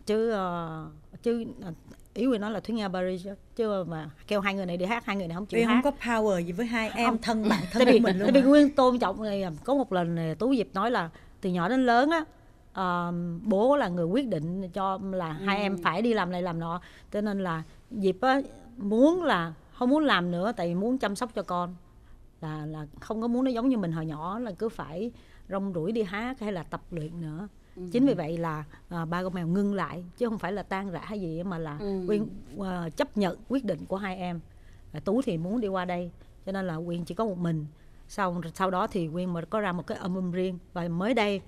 Chứ uh, chứ ờ, ý quyên nói là thúy nga paris chứ mà kêu hai người này đi hát hai người này không chịu Uyên hát. không có power gì với hai em Không. thân bạn thân vì của mình luôn tại vì nguyên tôn trọng này có một lần này, tú diệp nói là từ nhỏ đến lớn á ờ, bố là người quyết định cho là hai em phải đi làm này làm nọ. Cho nên là diệp á muốn là không muốn làm nữa tại vì muốn chăm sóc cho con. Là là không có muốn nó giống như mình hồi nhỏ là cứ phải rong ruổi đi hát hay là tập luyện nữa chính vì vậy là à, ba con mèo ngưng lại chứ không phải là tan rã hay gì mà là Ừ. quyên à, chấp nhận quyết định của hai em. À, tú thì muốn đi qua đây cho nên là quyên chỉ có một mình. Sau sau đó thì quyên mà có ra một cái album riêng. Và mới đây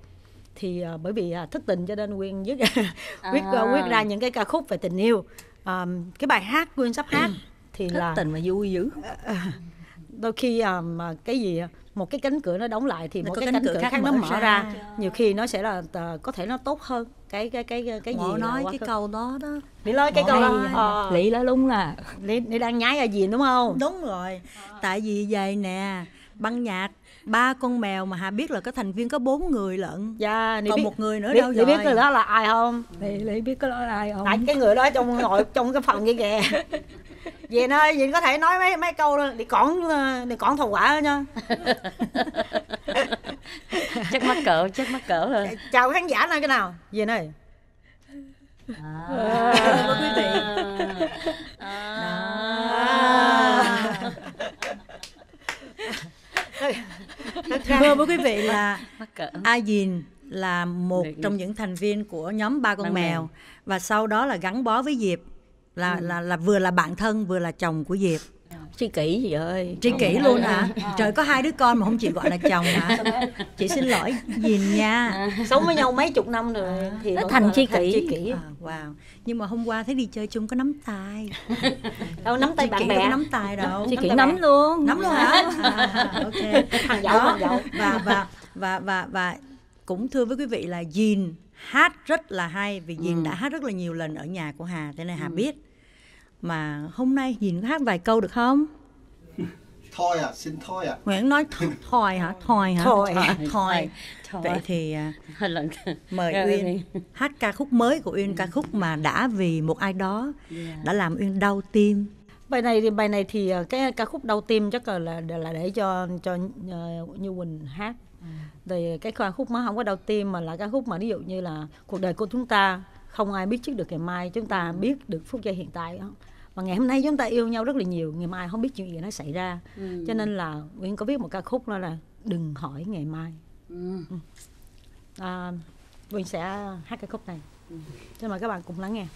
thì à, bởi vì à, thất tình cho nên quyên viết viết À. viết ra những cái ca khúc về tình yêu. À, cái bài hát quyên sắp hát thì thất là tình mà vui dữ. Đôi khi à, mà cái gì một cái cánh cửa nó đóng lại thì Nó một cái cánh cánh cửa cửa khác khác nó mở ra. ra. Nhiều khi nó sẽ là à, có thể nó tốt hơn cái cái cái cái gì Ngộ là nói cái câu đó đó. Mỹ nói cái câu đó. ờ, lý là lung là Lý, Lý đang nhái ở gì đúng không? Đúng rồi. Tại vì vậy nè băng nhạc ba con mèo mà hà biết là có thành viên có bốn người lận. Dạ Lý còn biết, một người nữa Lý, đâu Lý rồi? biết cái đó là ai không? Lý lý biết có nói ai không? Tại cái người đó trong ngồi trong cái phòng kia kìa Dì ơi, dì có thể nói mấy mấy câu đi cõng ờ, đi cõng thầu quả nha. chắc mắc cỡ chắc mắc cỡ rồi Chào khán giả nơi cái nào? Dì ơi. Thưa quý vị thưa với quý vị là A Dìn là một trong những thành viên của nhóm ba con mèo. và sau đó là gắn bó với Diệp là là là vừa là bạn thân vừa là chồng của Diệp. Tri kỷ gì ơi. Tri kỷ luôn hả? trời có hai đứa con mà không chịu gọi là chồng hả? Chị xin lỗi Dìn nha. Sống với nhau mấy chục năm rồi thì Nó thành gọi là tri kỷ. kỷ. à, wow. Nhưng mà hôm qua thấy đi chơi chung có nắm tay. Đâu nắm tay Tri bạn kỷ bè. đâu có nắm tay đâu. Tri kỷ nắm bạn. luôn. Nắm luôn hả? À, ok. Hàng dậu, Đó, hàng dậu. và và và và và cũng thưa với quý vị là Dìn hát rất là hay vì Dìn đã hát rất là nhiều lần ở nhà của Hà cho nên Hà biết. Mà hôm nay Dìn có hát vài câu được không? Thôi à xin thôi à. Nguyễn nói th- thôi hả? Thôi hả? Thôi. À, thôi Thôi. vậy thì à, lần mời Uyên hát ca khúc mới của Uyên ca khúc mà đã vì một ai đó đã làm Uyên đau tim. Bài này thì bài này thì ờ, cái ca khúc đau tim chắc là là, là để cho cho ờ, Như Quỳnh hát. Thì cái ca khúc mới không có đau tim mà là ca khúc mà ví dụ như là cuộc đời của chúng ta không ai biết trước được ngày mai, chúng ta biết được phút giây hiện tại đó. Và ngày hôm nay chúng ta yêu nhau rất là nhiều, ngày mai không biết chuyện gì nó xảy ra. Cho nên là Uyên có viết một ca khúc đó là đừng hỏi ngày mai. Ừ. À, Uyên sẽ hát ca khúc này. Cho mời các bạn cùng lắng nghe.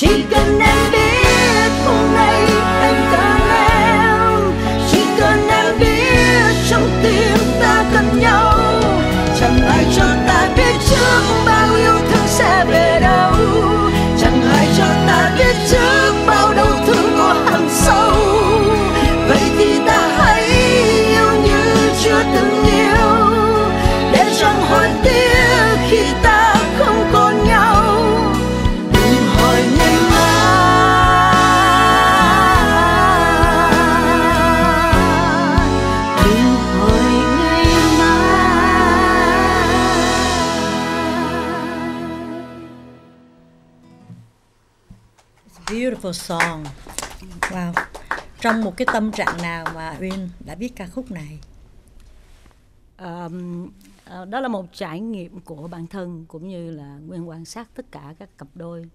Chỉ Beautiful song. Wow. Trong một cái tâm trạng nào mà Uyên đã viết ca khúc này? Um, đó là một trải nghiệm của bản thân cũng như là nguyên quan sát tất cả các cặp đôi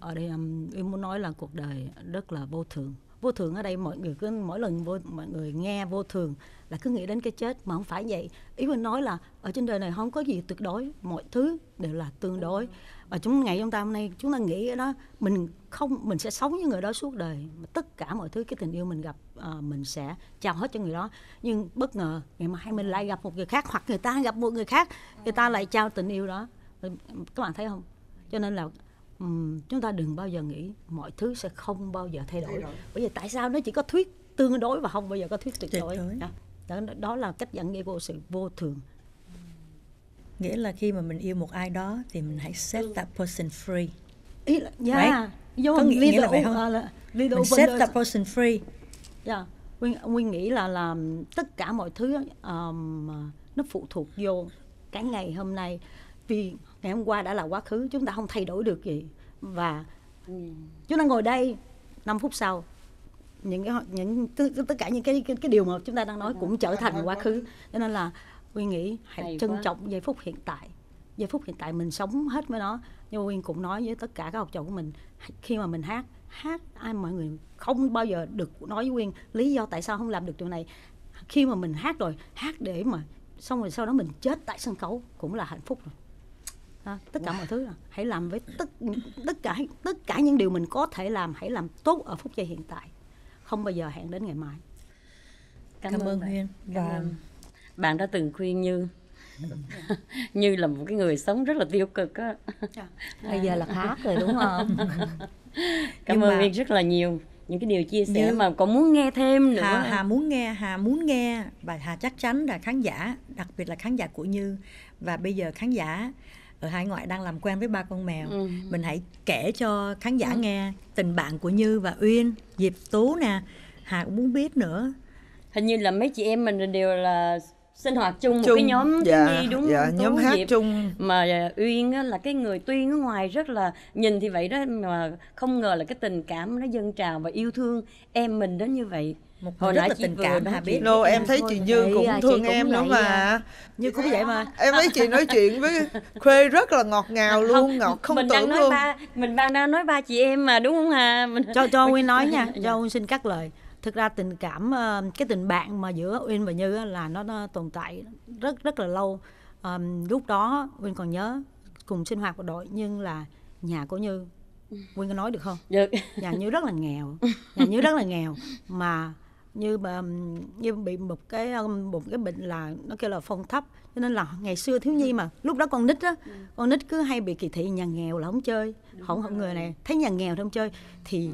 ở đây um, Uyên muốn nói là cuộc đời rất là vô thường vô thường ở đây mọi người cứ mỗi lần vô, mọi người nghe vô thường là cứ nghĩ đến cái chết mà không phải vậy ý mình nói là ở trên đời này không có gì tuyệt đối mọi thứ đều là tương đối và chúng ngày chúng ta hôm nay chúng ta nghĩ đó mình không mình sẽ sống với người đó suốt đời. Mà tất cả mọi thứ cái tình yêu mình gặp à, mình sẽ trao hết cho người đó. Nhưng bất ngờ ngày mai mình lại gặp một người khác hoặc người ta gặp một người khác người ta lại trao tình yêu đó. Các bạn thấy không? Cho nên là ừm, chúng ta đừng bao giờ nghĩ mọi thứ sẽ không bao giờ thay đổi. Bởi vì tại sao? Nó chỉ có thuyết tương đối và không bao giờ có thuyết tuyệt đối. đó, đó, là cách dẫn dắt của sự vô thường Nghĩa là khi mà mình yêu một ai đó thì mình hãy set that person free. ý là yeah, Có nghĩa- nghĩa là vậy không? uh, Mình set that person free. Yeah. Nguyên, Nguyên nghĩ là làm tất cả mọi thứ um, nó phụ thuộc vô cái ngày hôm nay vì ngày hôm qua đã là quá khứ chúng ta không thay đổi được gì và chúng ta ngồi đây 5 phút sau những cái những tất tất cả những cái cái, cái điều mà chúng ta đang nói cũng trở thành quá khứ cho nên là Nguyên nghĩ hãy Hay trân quá. trọng giây phút hiện tại. Giây phút hiện tại mình sống hết với nó. Nhưng mà Nguyên cũng nói với tất cả các học trò của mình khi mà mình hát hát ai mọi người không bao giờ được nói với Nguyên lý do tại sao không làm được điều này. Khi mà mình hát rồi hát để mà xong rồi sau đó mình chết tại sân khấu cũng là hạnh phúc rồi. À, tất cả mọi thứ là hãy làm với tất tất cả tất cả những điều mình có thể làm hãy làm tốt ở phút giây hiện tại. Không bao giờ hẹn đến ngày mai. Cảm, ơn bạn. Huyên Cảm và ơn. Bạn đã từng khuyên như. Như là một cái người sống rất là tiêu cực á. Bây giờ là khác rồi đúng không? Cảm Nhưng ơn mà- Uyên rất là nhiều. Những cái điều chia sẻ Như- mà còn muốn nghe thêm nữa. Hà, Hà muốn nghe Hà muốn nghe. Và Hà chắc chắn là khán giả đặc biệt là khán giả của Như. Và bây giờ khán giả ở hải ngoại đang làm quen với ba con mèo. Ừ. mình hãy kể cho khán giả nghe tình bạn của Như và Uyên Diệp Tú nè. Hà cũng muốn biết nữa. Hình như là mấy chị em mình đều là sinh hoạt chung một Chung, cái nhóm thiếu dạ, nhi đúng dạ, không? nhóm hát Diệp? chung. mà Uyên á, là cái người tuyên ở ngoài rất là nhìn thì vậy đó mà không ngờ là cái tình cảm nó dâng trào và yêu thương em mình đến như vậy. Một hồi rất nãy là chị tình cảm Hà biết Lô em thấy chị Như cũng à, chị thương cũng em nữa mà. à. như cũng vậy mà. Em thấy chị nói chuyện với Khuê rất là ngọt ngào luôn Ngọt không mình tưởng đang nói luôn. ba mình đang đang nói ba chị em mà đúng không Hà? Mình cho cho Nguyên nói nha. Cho Nguyên xin cắt lời thực ra tình cảm ờ, cái tình bạn mà giữa Uyên và Như là nó, nó tồn tại rất rất là lâu. Ờm, lúc đó Uyên còn nhớ cùng sinh hoạt một đội nhưng là nhà của Như. Uyên có nói được không? Được. Nhà Như rất là nghèo nhà Như rất là nghèo. Mà như mà như bị một cái một cái bệnh là nó kêu là phong thấp. Cho nên là ngày xưa thiếu nhi mà lúc đó con nít á con nít cứ hay bị kỳ thị nhà nghèo là không chơi. Không không người này thấy nhà nghèo thì không chơi. Thì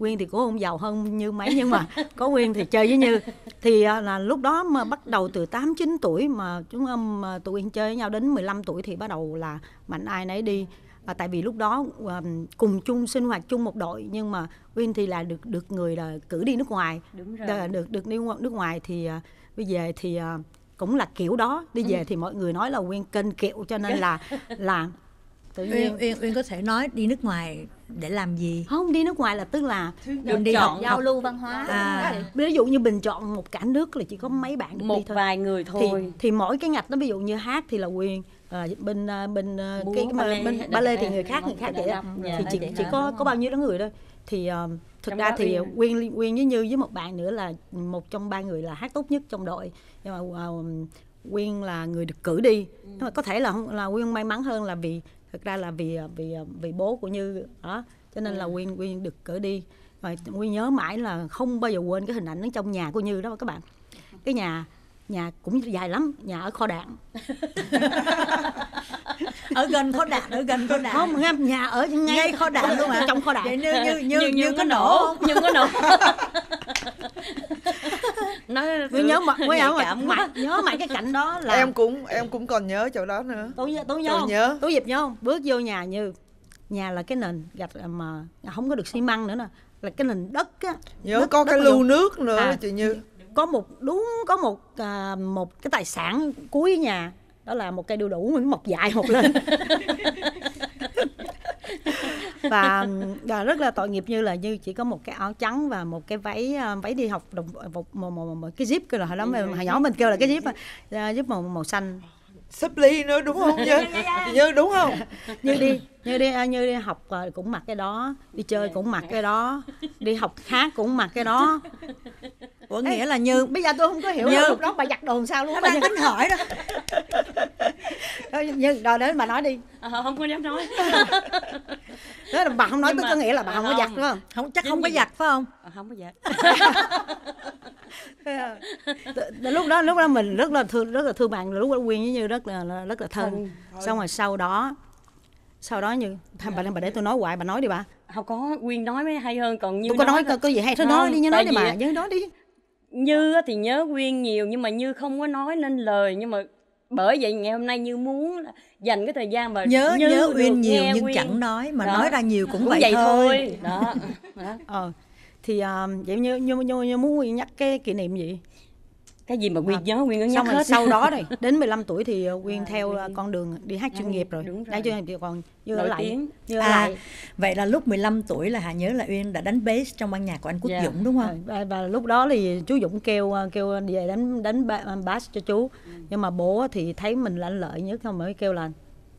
Quyên thì cũng không giàu hơn như mấy nhưng mà có Quyên thì chơi với Như. Thì à, là lúc đó mà bắt đầu từ 8 9 tuổi mà chúng um, mà tụi Quyên chơi với nhau đến 15 tuổi thì bắt đầu là mạnh ai nấy đi. À, tại vì lúc đó à, cùng chung sinh hoạt chung một đội nhưng mà Uyên thì là được được người là cử đi nước ngoài. Đúng rồi. Được được đi nước ngoài thì à, bây giờ thì à, cũng là kiểu đó. Đi về thì mọi người nói là Uyên kênh kiệu cho nên là là tự nhiên Uyên, Uyên, Uyên có thể nói đi nước ngoài để làm gì? Không đi nước ngoài là tức là Uyên đi chọn học giao học lưu văn hóa. À, ví dụ như bình chọn một cả nước là chỉ có mấy bạn được đi một thôi. vài người thì thôi. thì mỗi cái ngạch nó ví dụ như hát thì là quyền à, bên à, bên Múa, cái cái- ballet, bên ba lê thì người khác người khác vậy đó. Thì chỉ chỉ có có bao nhiêu đó người thôi. Thì à, thực Trong ra thì Uyên- quyên quyên với như với một bạn nữa là một trong ba người là hát tốt nhất trong đội. Nhưng mà à, quyên là người được cử đi. Nhưng mà có thể là không là quyên may mắn hơn là vì thực ra là vì vì vì bố của như đó cho nên là quyên quyên được cử đi. Và quyên nhớ mãi là không bao giờ quên cái hình ảnh ở trong nhà của như đó các bạn. Cái nhà nhà cũng dài lắm nhà ở kho đạn. Ở gần kho đạn ở gần kho đạn. Không nghe nhà ở ngay, ngay kho đạn luôn à trong kho đạn. Vậy như như như, nhưng như, nhưng có nổ không? Nhưng có nổ nói tôi nhớ nhạy nhớ mà, cảm quá. nhớ mãi cái cảnh đó là Em cũng em cũng còn nhớ chỗ đó nữa. Tôi nhớ tôi nhớ Tôi nhớ. tôi dịp nhớ không? Bước vô nhà như nhà là cái nền gạch mà không có được xi măng nữa nè. Là cái nền đất á. Nhớ đất- có đất cái lưu nước nữa À. chị Như. có một đúng có một à, một cái tài sản cuối nhà. Đó là một cây đu đủ nó mọc dại mọc lên và, và rất là tội nghiệp như là như chỉ có một cái áo trắng và một cái váy à, váy đi học đồng một, một, một, một cái zip kêu là hồi đó mà hồi nhỏ mình kêu là cái zip á, à, zip màu màu xanh. Sắp ly nữa đúng không? Như Chị Như đúng không? Như đi như đi à, như đi học à, cũng mặc cái đó đi chơi cũng mặc cái đó đi học hát cũng mặc cái đó. Ủa nghĩa là như bây giờ tôi không có hiểu Như- là lúc đó bà giặt đồ làm sao luôn bà đang tính hỏi đó. Như rồi đến bà nói đi. À, không có dám nói. Đó là bà không nói Nhưng mà- có nghĩa là bà không có không. giặt đúng không? Không chắc không có giặt phải không? À, không có dạ T- lúc đó lúc đó mình rất là thương rất là thương bạn lúc đó quyên với như rất là là- rất là thân. Xong rồi sau đó sau đó như tham bà bà để tôi nói hoài bà nói đi bà không có quyên nói mới hay hơn còn như tôi có nói có, có gì hay thôi nói Không, đi nhớ nói đi bà nhớ nói đi như thì nhớ quyên nhiều nhưng mà như không có nói nên lời nhưng mà bởi vậy ngày hôm nay như muốn dành cái thời gian mà nhớ như nhớ được uyên nhiều nhưng Uyên. chẳng nói mà Đó. nói ra nhiều cũng, cũng vậy, vậy thôi, thôi đó Đó. ờ thì à, vậy như như, như, như muốn quyên nhắc cái kỷ niệm gì cái gì mà quyên nhớ quyên nhắc xong rồi hết sau đó này đến 15 tuổi thì uh, Quyên theo uh, con đường đi hát chuyên nghiệp rồi. rồi. Đang chuyên nghiệp thì còn như Nổi lại tiếng. như À, lại vậy là lúc 15 tuổi là Hà nhớ là Uyên đã đánh bass trong ban nhạc của anh Quốc Dạ. Dũng đúng không? Rồi, và, và lúc đó thì chú Dũng kêu kêu về đánh đánh ba- bass cho chú. Nhưng mà bố thì thấy mình lanh lợi nhất không mới kêu là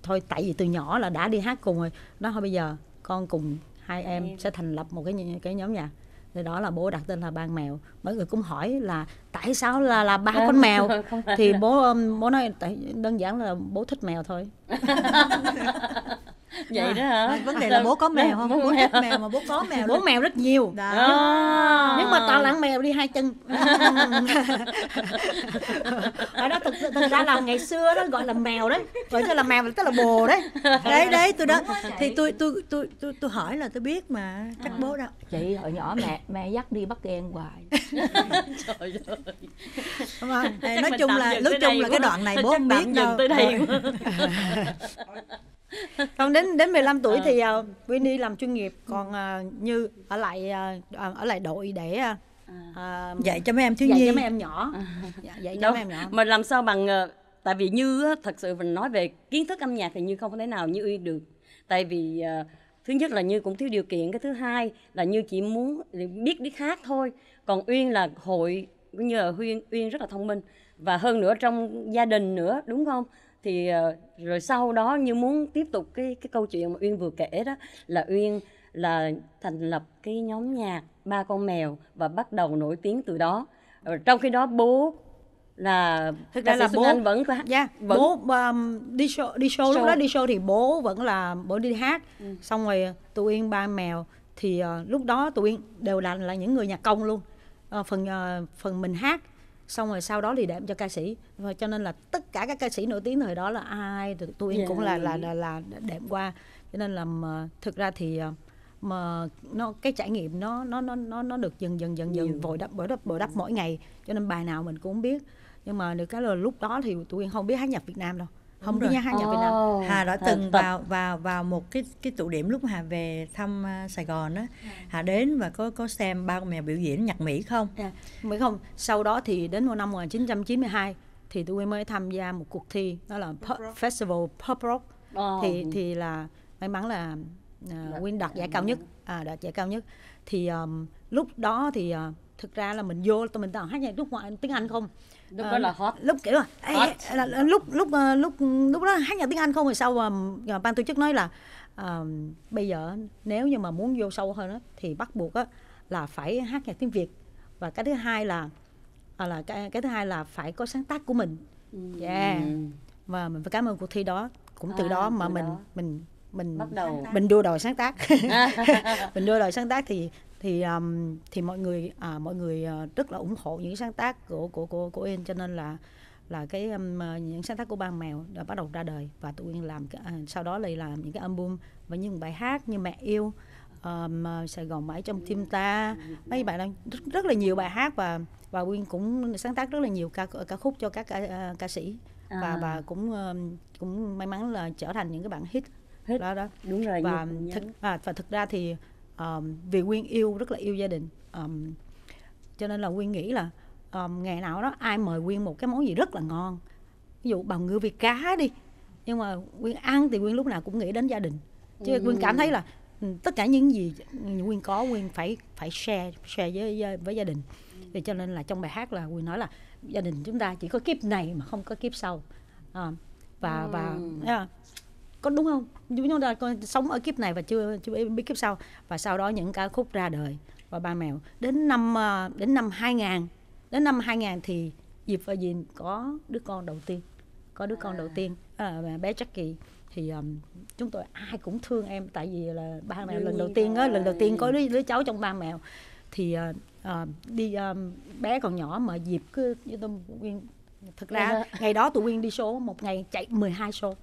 thôi tại vì từ nhỏ là đã đi hát cùng rồi. Nó thôi bây giờ con cùng hai em sẽ thành lập một cái cái nhóm nhạc. Thì đó là bố đặt tên là Ban Mèo. Mọi người cũng hỏi là tại sao là là ba con mèo? Thì bố bố nói tại đơn giản là bố thích mèo thôi vậy đó hả? vấn đề là bố có mèo không? Bố thích mèo mà bố có mèo bố mèo rất nhiều. Đó. À. nhưng mà toàn con mèo đi hai chân. Ở đó thực, thực ra là ngày xưa đó gọi là mèo đấy. Gọi như là mèo tức là bồ đấy. Đấy đấy tôi đó thì tôi tôi tôi tôi tôi hỏi là tôi biết mà chắc bố đâu chị hồi nhỏ mẹ mẹ dắt đi bắt ghen hoài. Trời ơi. Đúng không Đây, Chắc nói chung là nói chung là cái đoạn này bố không biết đâu. tới đây còn đến đến 15 tuổi thì uh, đi làm chuyên nghiệp còn uh, như ở lại uh, ở lại đội để uh, dạy cho mấy em thiếu dạy nhi. cho mấy em nhỏ. Dạ, dạy cho Đâu, mấy em nhỏ. mà làm sao bằng ờ, tại vì như á, thật sự mình nói về kiến thức âm nhạc thì như không thể nào như uyên được. Tại vì thứ nhất là như cũng thiếu điều kiện cái thứ hai là như chỉ muốn biết biết hát thôi. Còn uyên là hội cũng như là uyên uyên rất là thông minh. Và hơn nữa trong gia đình nữa đúng không? Thì rồi sau đó như muốn tiếp tục cái cái câu chuyện mà uyên vừa kể đó là uyên là thành lập cái nhóm nhạc ba con mèo và bắt đầu nổi tiếng từ đó Ờ, trong khi đó bố là thực ra là Xuân bố Anh vẫn có hát dạ vẫn bố um, đi show đi show, lúc Show. đó đi show thì bố vẫn là bố đi hát Ừ. xong rồi tụi yên ba mèo thì uh, lúc đó tụi yên đều là là những người nhạc công luôn Ờ, phần ờ, phần mình hát xong rồi sau đó thì đệm cho ca sĩ. Và cho nên là tất cả các ca sĩ nổi tiếng thời đó là ai tụi tụi yên Dạ, cũng là là dạ. là là đệm qua. Cho nên là mà, thực ra thì ờ, mà nó cái trải nghiệm nó nó nó nó nó được dần dần dần dần bồi đắp bồi đắp bồi đắp mỗi ngày. Cho nên bài nào mình cũng biết. Nhưng mà được cái là lúc đó thì tụi yên không biết hát nhạc Việt Nam đâu không biết rồi. hát nhạc Việt Nam. Hà đã từng tập- vào vào vào một cái cái tụ điểm lúc Hà về thăm à, Sài Gòn á. Hà đến và có có xem ba con mèo biểu diễn nhạc Mỹ không? À, mới không. Sau đó thì đến vào năm 1992 thì em mới tham gia một cuộc thi đó là Pop, Festival Pop Rock. Ờ. thì thì là may mắn là uh, Win đạt giải cao nhất. à, đạt giải cao nhất. Thì um, lúc đó thì uh, thực ra là mình vô tụi mình toàn hát nhạc nước ngoài tiếng Anh không lúc Ờ, đó là hot. lúc kiểu là, ê, Hot. là, là, lúc lúc ờ, lúc lúc đó hát nhạc tiếng Anh không rồi sau um, ban tổ chức nói là um, bây giờ nếu như mà muốn vô sâu hơn á, thì bắt buộc á, là phải hát nhạc tiếng Việt. Và cái thứ hai là à, là cái cái thứ hai là phải có sáng tác của mình. Yeah. Và mình phải cảm ơn cuộc thi đó. Cũng từ À, đó mà mình đó. mình mình bắt đầu. mình đua đòi sáng tác. Mình đua đòi sáng tác thì thì um, thì mọi người à, mọi người à, rất là ủng hộ những sáng tác của của của của Yên cho nên là là cái um, những sáng tác của ban mèo đã bắt đầu ra đời và tụi Yên làm cái- à, sau đó lại làm những cái album và những bài hát như mẹ yêu um, Sài Gòn mãi trong tim ta mấy bài đang rất, rất là nhiều bài hát và và Uyên cũng sáng tác rất là nhiều ca ca khúc cho các ca, ca sĩ và À. và cũng um, cũng may mắn là trở thành những cái bản hit Hit. đó đó đúng rồi và cũng thực à, và thực ra thì um, vì Quyên yêu rất là yêu gia đình. Um, cho nên là Quyên nghĩ là um, ngày nào đó ai mời Quyên một cái món gì rất là ngon ví dụ bào ngư với cá đi nhưng mà Quyên ăn thì Quyên lúc nào cũng nghĩ đến gia đình. Chứ Quyên cảm thấy là ừ, tất cả những gì Quyên có Quyên phải phải share share với với, gia đình. Thì cho nên là trong bài hát là Quyên nói là gia đình chúng ta chỉ có kiếp này mà không có kiếp sau. À, và và à, có đúng không? Chúng ta con sống ở kiếp này và chưa chưa biết kiếp sau. Và sau đó những ca khúc ra đời và ba mèo. Đến năm à, đến năm 2000 đến năm 2000 thì Diệp và Diền có đứa con đầu tiên có đứa con đầu tiên. À, bé Jackie thì um, chúng tôi ai cũng thương em tại vì là ba mèo lần đầu tiên á lần đầu tiên có đứa, đứa cháu trong ba mèo. Thì uh, uh, đi um, bé còn nhỏ mà Diệp cứ như tôi Nguyên thực ra ngày đó tụi Nguyên đi show một ngày chạy 12 show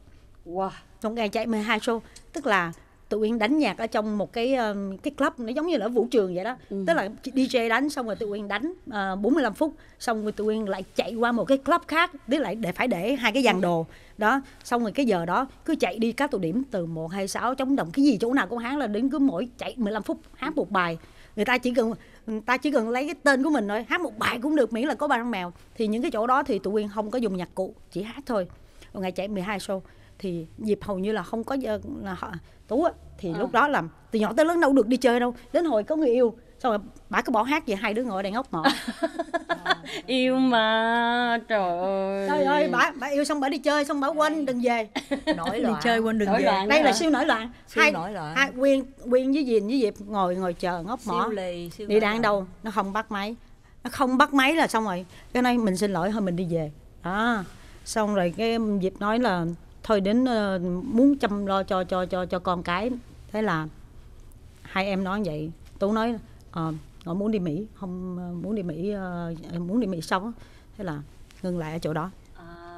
wow một ngày chạy 12 show. Tức là tụi Uyên đánh nhạc ở trong một cái um, cái club nó giống như là ở vũ trường vậy đó. Tức là DJ đánh xong rồi tụi Uyên đánh uh, 45 phút xong rồi tụi Uyên lại chạy qua một cái club khác tức lại để phải để hai cái dàn đồ. Đó xong rồi cái giờ đó cứ chạy đi các tụ điểm từ 1 2 6 chống đồng cái gì chỗ nào cũng hát là đến cứ mỗi chạy 15 phút hát một bài. Người ta chỉ cần người ta chỉ cần lấy cái tên của mình thôi hát một bài cũng được miễn là có ba con mèo. Thì những cái chỗ đó thì tụi Uyên không có dùng nhạc cụ chỉ hát thôi. Một ngày chạy 12 show thì dịp hầu như là không có giờ là họ tú á thì lúc đó là từ nhỏ tới lớn đâu được đi chơi đâu. Đến hồi có người yêu xong rồi bà cứ bỏ hát vậy hai đứa ngồi đây ngốc mỏ yêu mà trời ơi. Trời ơi bà bà yêu xong bà đi chơi xong bà quên đừng về. Nổi đi loạn. chơi quên đường Nổi về. loạn. đây là siêu nổi loạn. Siêu hai nổi loạn. hai quyên quyên với diền với diệp ngồi ngồi chờ ngốc mỏ. Siêu lì siêu đi đang đâu nó không bắt máy. Nó không bắt máy là xong rồi. Cái này mình xin lỗi thôi mình đi về. Đó. Xong rồi cái diệp nói là thôi đến ờ, muốn chăm lo cho cho cho cho con cái thế là hai em nói vậy tú nói ờ họ muốn đi mỹ không ờ, muốn đi mỹ ờ, muốn đi mỹ sống thế là ngừng lại ở chỗ đó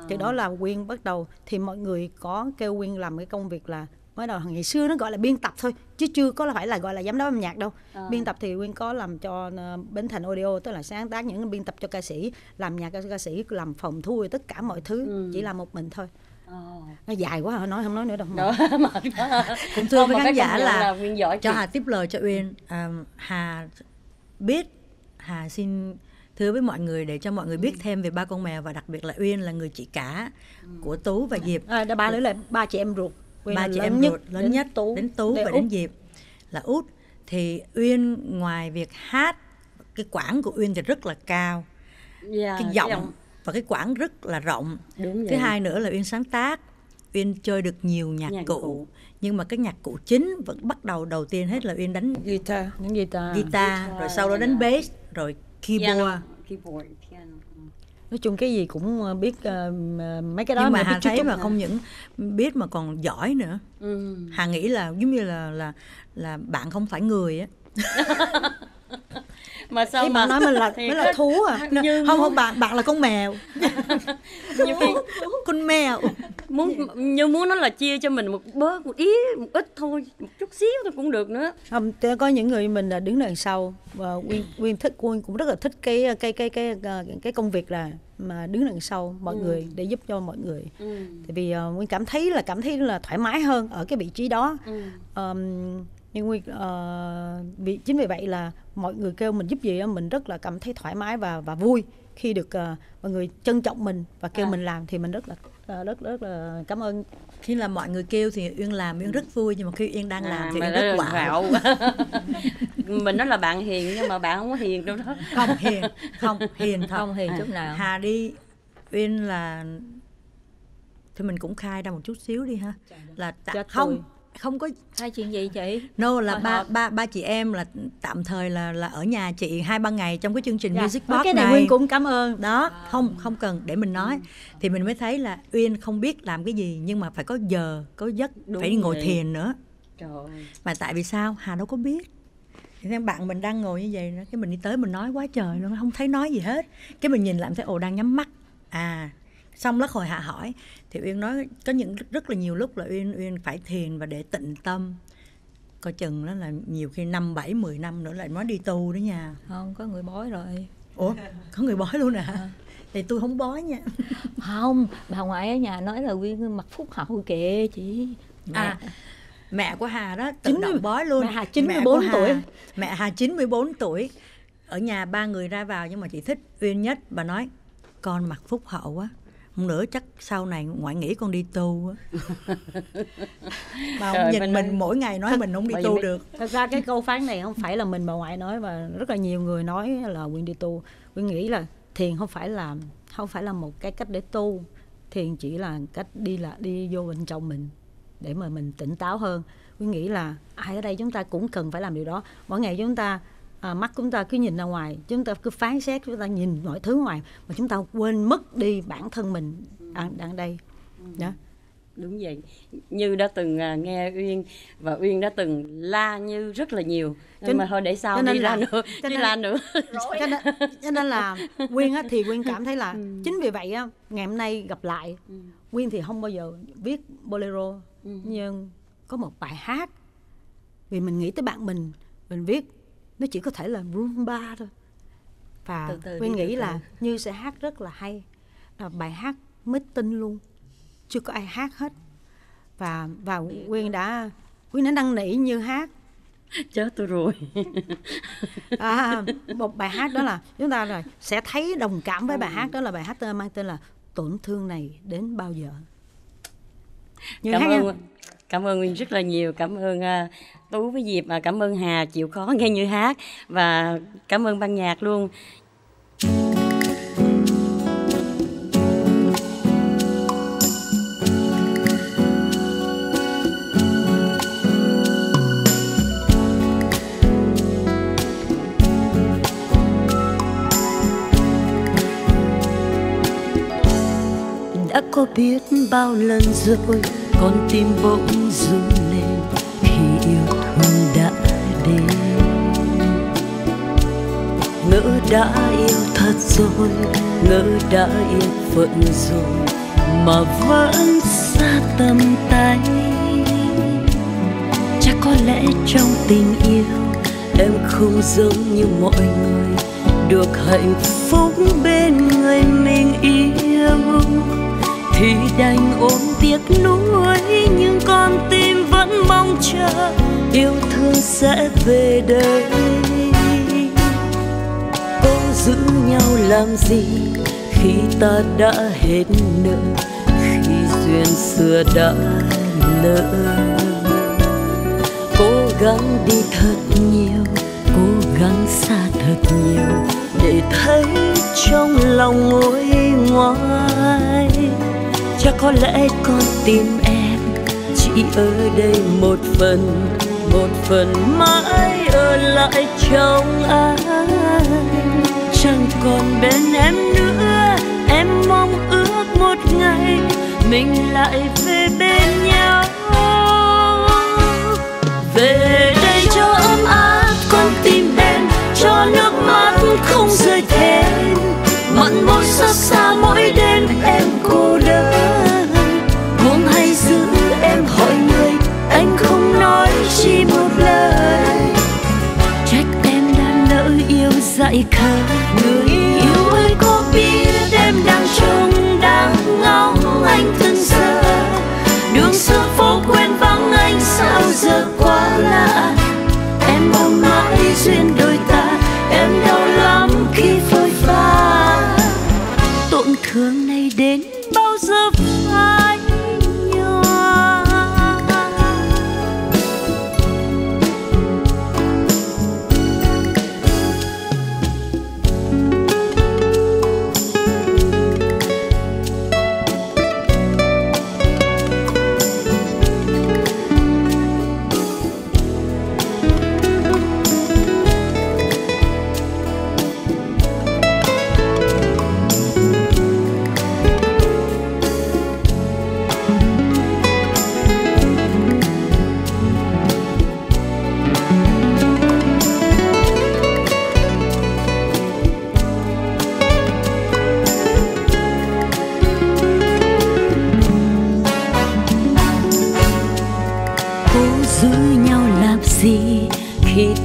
chỗ đó là quyên bắt đầu thì mọi người có kêu quyên làm cái công việc là mới đầu ngày xưa nó gọi là biên tập thôi chứ chưa có là phải là gọi là giám đốc âm nhạc đâu À. biên tập thì quyên có làm cho bến thành audio tức là sáng tác những biên tập cho ca sĩ làm nhạc cho ca sĩ làm phòng thu tất cả mọi thứ Ừ. chỉ làm một mình thôi. Nó dài quá hả? Nói không nói nữa đâu. Đó, mệt quá. cũng thưa với khán giả nhận là, Nguyên giỏi cho. Hà tiếp lời cho Uyên. À, Hà biết Hà xin thưa với mọi người để cho mọi người biết thêm về ba con mèo và đặc biệt là Uyên là người chị cả của Tú và Diệp. À, đã ba nữa là ba chị em ruột. Quyên ba là chị em nhất ruột lớn đến nhất tú đến Tú và Út. đến Diệp là út. Thì Uyên ngoài việc hát cái quãng của Uyên thì rất là cao. Dạ, cái giọng và cái quãng rất là rộng Đúng thứ hai nữa là Uyên sáng tác Uyên chơi được nhiều nhạc, Nhạc cụ. cụ. nhưng mà cái nhạc cụ chính vẫn bắt đầu đầu tiên hết là Uyên đánh guitar những guitar guitar rồi sau đó đánh bass rồi keyboard Piano, keyboard, piano. nói chung cái gì cũng ờ, biết ờ, mấy cái đó nhưng mà biết Hà thấy mà không những biết mà còn giỏi nữa Ừ. Hà nghĩ là giống như là là là bạn không phải người á mà sao Ý mà bạn nói mình là mới là thú à? như không không bạn bạn là con mèo. Nhiều khi con mèo. Muốn như muốn nó là chia cho mình một bớt một ít một ít thôi một chút xíu thôi cũng được nữa. Không thế có những người mình là đứng đằng sau. Và Quyên Quyên thích Quyên cũng rất là thích cái cái cái cái cái, cái công việc là mà đứng đằng sau mọi Ừ. người để giúp cho mọi người. Ừ. tại vì uh, Quyên cảm thấy là cảm thấy là thoải mái hơn ở cái vị trí đó. Ừ. um, nhưng Quyên ờ, vì chính vì vậy là mọi người kêu mình giúp gì á, mình rất là cảm thấy thoải mái và và vui khi được ờ, mọi người trân trọng mình và kêu À. mình làm thì mình rất là ờ, rất rất là cảm ơn. Khi là mọi người kêu thì Uyên làm Uyên rất vui nhưng mà khi Uyên đang làm À, thì Uyên rất quạo mình nói là bạn hiền nhưng mà bạn không có hiền đâu đó. Không hiền không hiền thật. Không hiền À, chút nào. Hà đi Uyên là thì mình cũng khai ra một chút xíu đi ha. Là tạ, không. tôi. Không có hai chuyện gì chị? No là Hồi ba ba ba chị em là tạm thời là là ở nhà chị hai ba ngày trong cái chương trình Dạ. music box cái này này. Quyên cũng cảm ơn. Đó. Không không cần để mình nói. Thì mình mới thấy là uyên không biết làm cái gì nhưng mà phải có giờ có giấc Đúng phải đi ngồi vậy. thiền nữa. Trời ơi. mà tại vì sao? Hà đâu có biết. Bạn mình đang ngồi như vậy đó cái mình đi tới mình nói quá trời luôn không thấy nói gì hết. Cái mình nhìn lại thấy ồ đang nhắm mắt. À xong lát hồi hạ hỏi thì uyên nói có những rất là nhiều lúc là uyên uyên phải thiền và để tịnh tâm. Coi chừng đó là nhiều khi năm bảy mười năm nữa lại nói đi tu đó nha. Không có người bói rồi. Ủa có người bói luôn à? Thì tôi không bói nha. Không bà ngoại ở nhà nói là Quyên mặc phúc hậu kệ chị. À mẹ. của Hà đó tự Chín mươi- động bói luôn. mẹ Hà Mẹ 94 của Hà- tuổi. mẹ Hà 94 tuổi. Ở nhà ba người ra vào nhưng mà chị thích Uyên nhất. Bà nói con mặc phúc hậu á không nữa chắc sau này ngoại nghĩ con đi tu Trời, không nhìn mình mình mỗi ngày nói mình không đi tu được. thật ra cái câu phán này không phải là mình bà ngoại nói và rất là nhiều người nói là Quyên đi tu. Quyên nghĩ là thiền không phải là không phải là một cái cách để tu. Thiền chỉ là cách đi là đi vô bên trong mình để mà mình tỉnh táo hơn. Quyên nghĩ là ai ở đây chúng ta cũng cần phải làm điều đó. Mỗi ngày chúng ta à, mắt chúng ta cứ nhìn ra ngoài chúng ta cứ phán xét chúng ta nhìn mọi thứ ngoài mà chúng ta quên mất đi bản thân mình đang đang đây. Đó đúng vậy. Như đã từng à, nghe uyên và uyên đã từng la như rất là nhiều nhưng Cho- mà thôi để sau đi la là- nữa cho chứ nên- la nữa. cho nên, cho nên là Quyên á, thì Quyên cảm thấy là chính vì vậy á, ngày hôm nay gặp lại Quyên thì không bao giờ viết bolero nhưng có một bài hát vì mình nghĩ tới bạn mình mình viết nó chỉ có thể là rumba thôi. Và Từ từ Quyên nghĩ từ là như sẽ hát rất là hay. Là bài hát meeting luôn. Chưa có ai hát hết. Và và Quyên đã Quyên đã năn nỉ như hát. Chết tôi rồi. À, một bài hát đó là chúng ta rồi sẽ thấy đồng cảm với bài hát. Đó là bài hát tên mang tên là tổn thương này đến bao giờ. Như cảm hát nha. ơn. Cảm ơn Nguyên rất là nhiều. Cảm ơn à, Tú với Diệp và cảm ơn Hà chịu khó nghe như hát và cảm ơn ban nhạc luôn đã có biết bao lần rồi con tim bỗng dưng. Đã yêu thật rồi, ngỡ đã yêu phận rồi, mà vẫn xa tầm tay. Chắc có lẽ trong tình yêu em không giống như mọi người, được hạnh phúc bên người mình yêu. Thì đành ôm tiếc nuối, nhưng con tim vẫn mong chờ, yêu thương sẽ về đây giữ nhau làm gì? Khi ta đã hết nợ, khi duyên xưa đã lỡ cố gắng đi thật nhiều, cố gắng xa thật nhiều để thấy trong lòng ngôi ngoài chắc có lẽ con tim em chỉ ở đây một phần một phần mãi ở lại trong anh chẳng còn bên em nữa. Em mong ước một ngày mình lại về bên nhau. Về đây cho ấm áp, con tim em cho nước mắt không rơi thêm. Mặn môi xót xa mỗi đêm em cô đơn. Yêu dại khờ người yêu ơi có biết em đang trông đang ngóng anh từng giờ đường xưa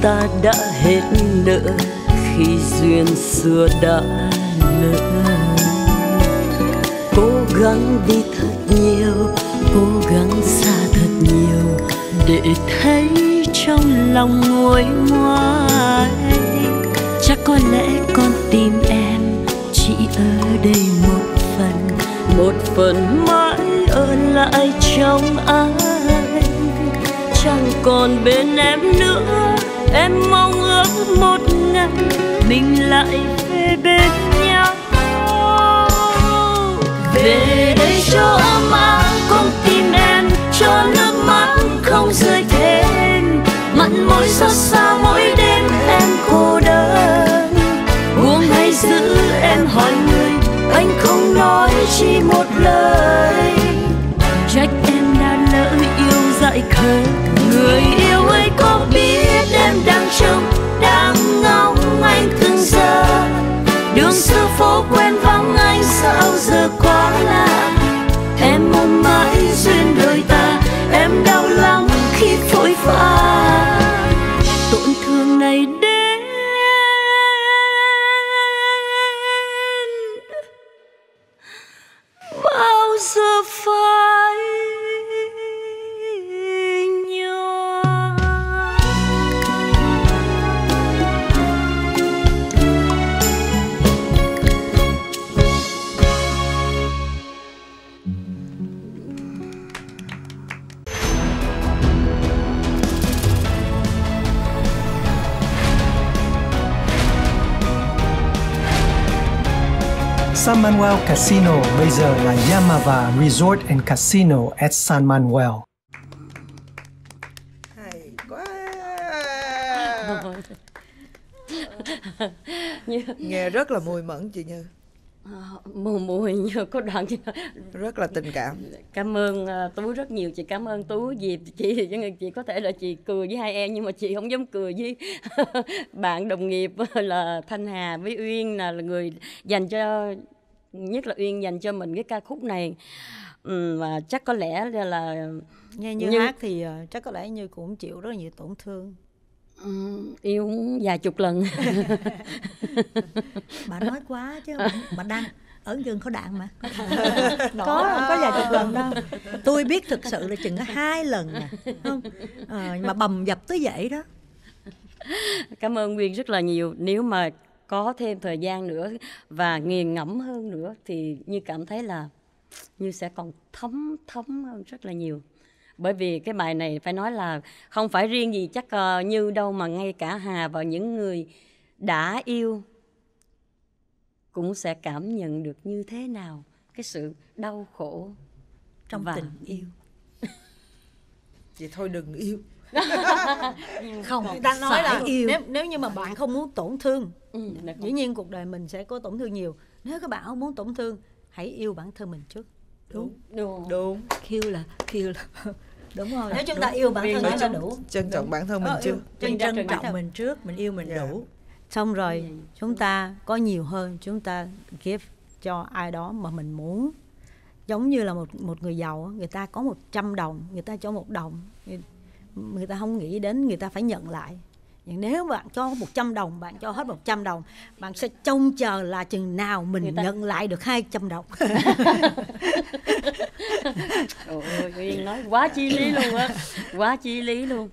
ta đã hết nợ khi duyên xưa đã lỡ cố gắng đi thật nhiều, cố gắng xa thật nhiều để thấy trong lòng nguôi ngoai. Chắc có lẽ con tim em chỉ ở đây một phần một phần mãi ở lại trong anh. Chẳng còn bên em nữa em mong ước một ngày mình lại về bên nhau. Về đây cho ấm áp, con tim em cho nước mắt không rơi thêm. Mặn môi xót xa mỗi đêm em cô đơn. Buông hay giữ em hỏi người, anh không nói chỉ một lời. Trách em đã lỡ yêu dại khờ, người yêu trông đang ngóng anh từng giờ. Đường xưa phố quen vắng anh sao giờ quá lạ em mong mãi duyên đời ta, em đau lắm khi phôi pha. Manuel Casino. Bây giờ là Yamava Resort and Casino at San Manuel. hay quá. Như- nghe rất là mùi mẫn chị như. Uh, mùi mùi như có đoạn rất là tình cảm. Cảm ơn uh, tú rất nhiều. Chị cảm ơn tú vì chị chị có thể là chị cười với hai em nhưng mà chị không dám cười với bạn đồng nghiệp là thanh hà với uyên là, là người dành cho nhất là uyên dành cho mình cái ca khúc này. Ừ, và chắc có lẽ là nghe như, như hát thì uh, chắc có lẽ như cũng chịu rất là nhiều tổn thương. Ừ, yêu vài chục lần. Bà nói quá chứ bà đang ở rừng có đạn mà. Có không có vài chục lần đâu. Tôi biết thực sự là chừng có hai lần nè không? À, mà bầm dập tới vậy đó. Cảm ơn nguyên rất là nhiều. Nếu mà có thêm thời gian nữa và nghiền ngẫm hơn nữa thì như cảm thấy là như sẽ còn thấm thấm hơn rất là nhiều. Bởi vì cái bài này phải nói là không phải riêng gì chắc uh, như đâu mà ngay cả hà và những người đã yêu cũng sẽ cảm nhận được như thế nào cái sự đau khổ trong và... tình yêu. Vậy thôi đừng yêu không người ta nói là yêu. nếu nếu như mà bạn không muốn tổn thương ừ, dĩ nhiên cuộc đời mình sẽ có tổn thương nhiều. Nếu các bạn không muốn tổn thương hãy yêu bản thân mình trước. Đúng. Đúng đúng kêu là kêu là đúng rồi. Nếu chúng ta yêu bản thân mình là đủ. Trân trọng bản thân mình ờ, trước. trân trân trọng mình trước mình yêu mình yeah. đủ. Xong rồi chúng ta có nhiều hơn chúng ta give cho ai đó mà mình muốn. Giống như là một một người giàu người ta có 100 đồng người ta cho một đồng người ta không nghĩ đến người ta phải nhận lại. Nhưng nếu bạn cho 100 đồng bạn cho hết 100 đồng bạn sẽ trông chờ là chừng nào mình ta... nhận lại được 200 đồng. Ôi ơi, nói quá chi lý luôn á quá chi lý luôn.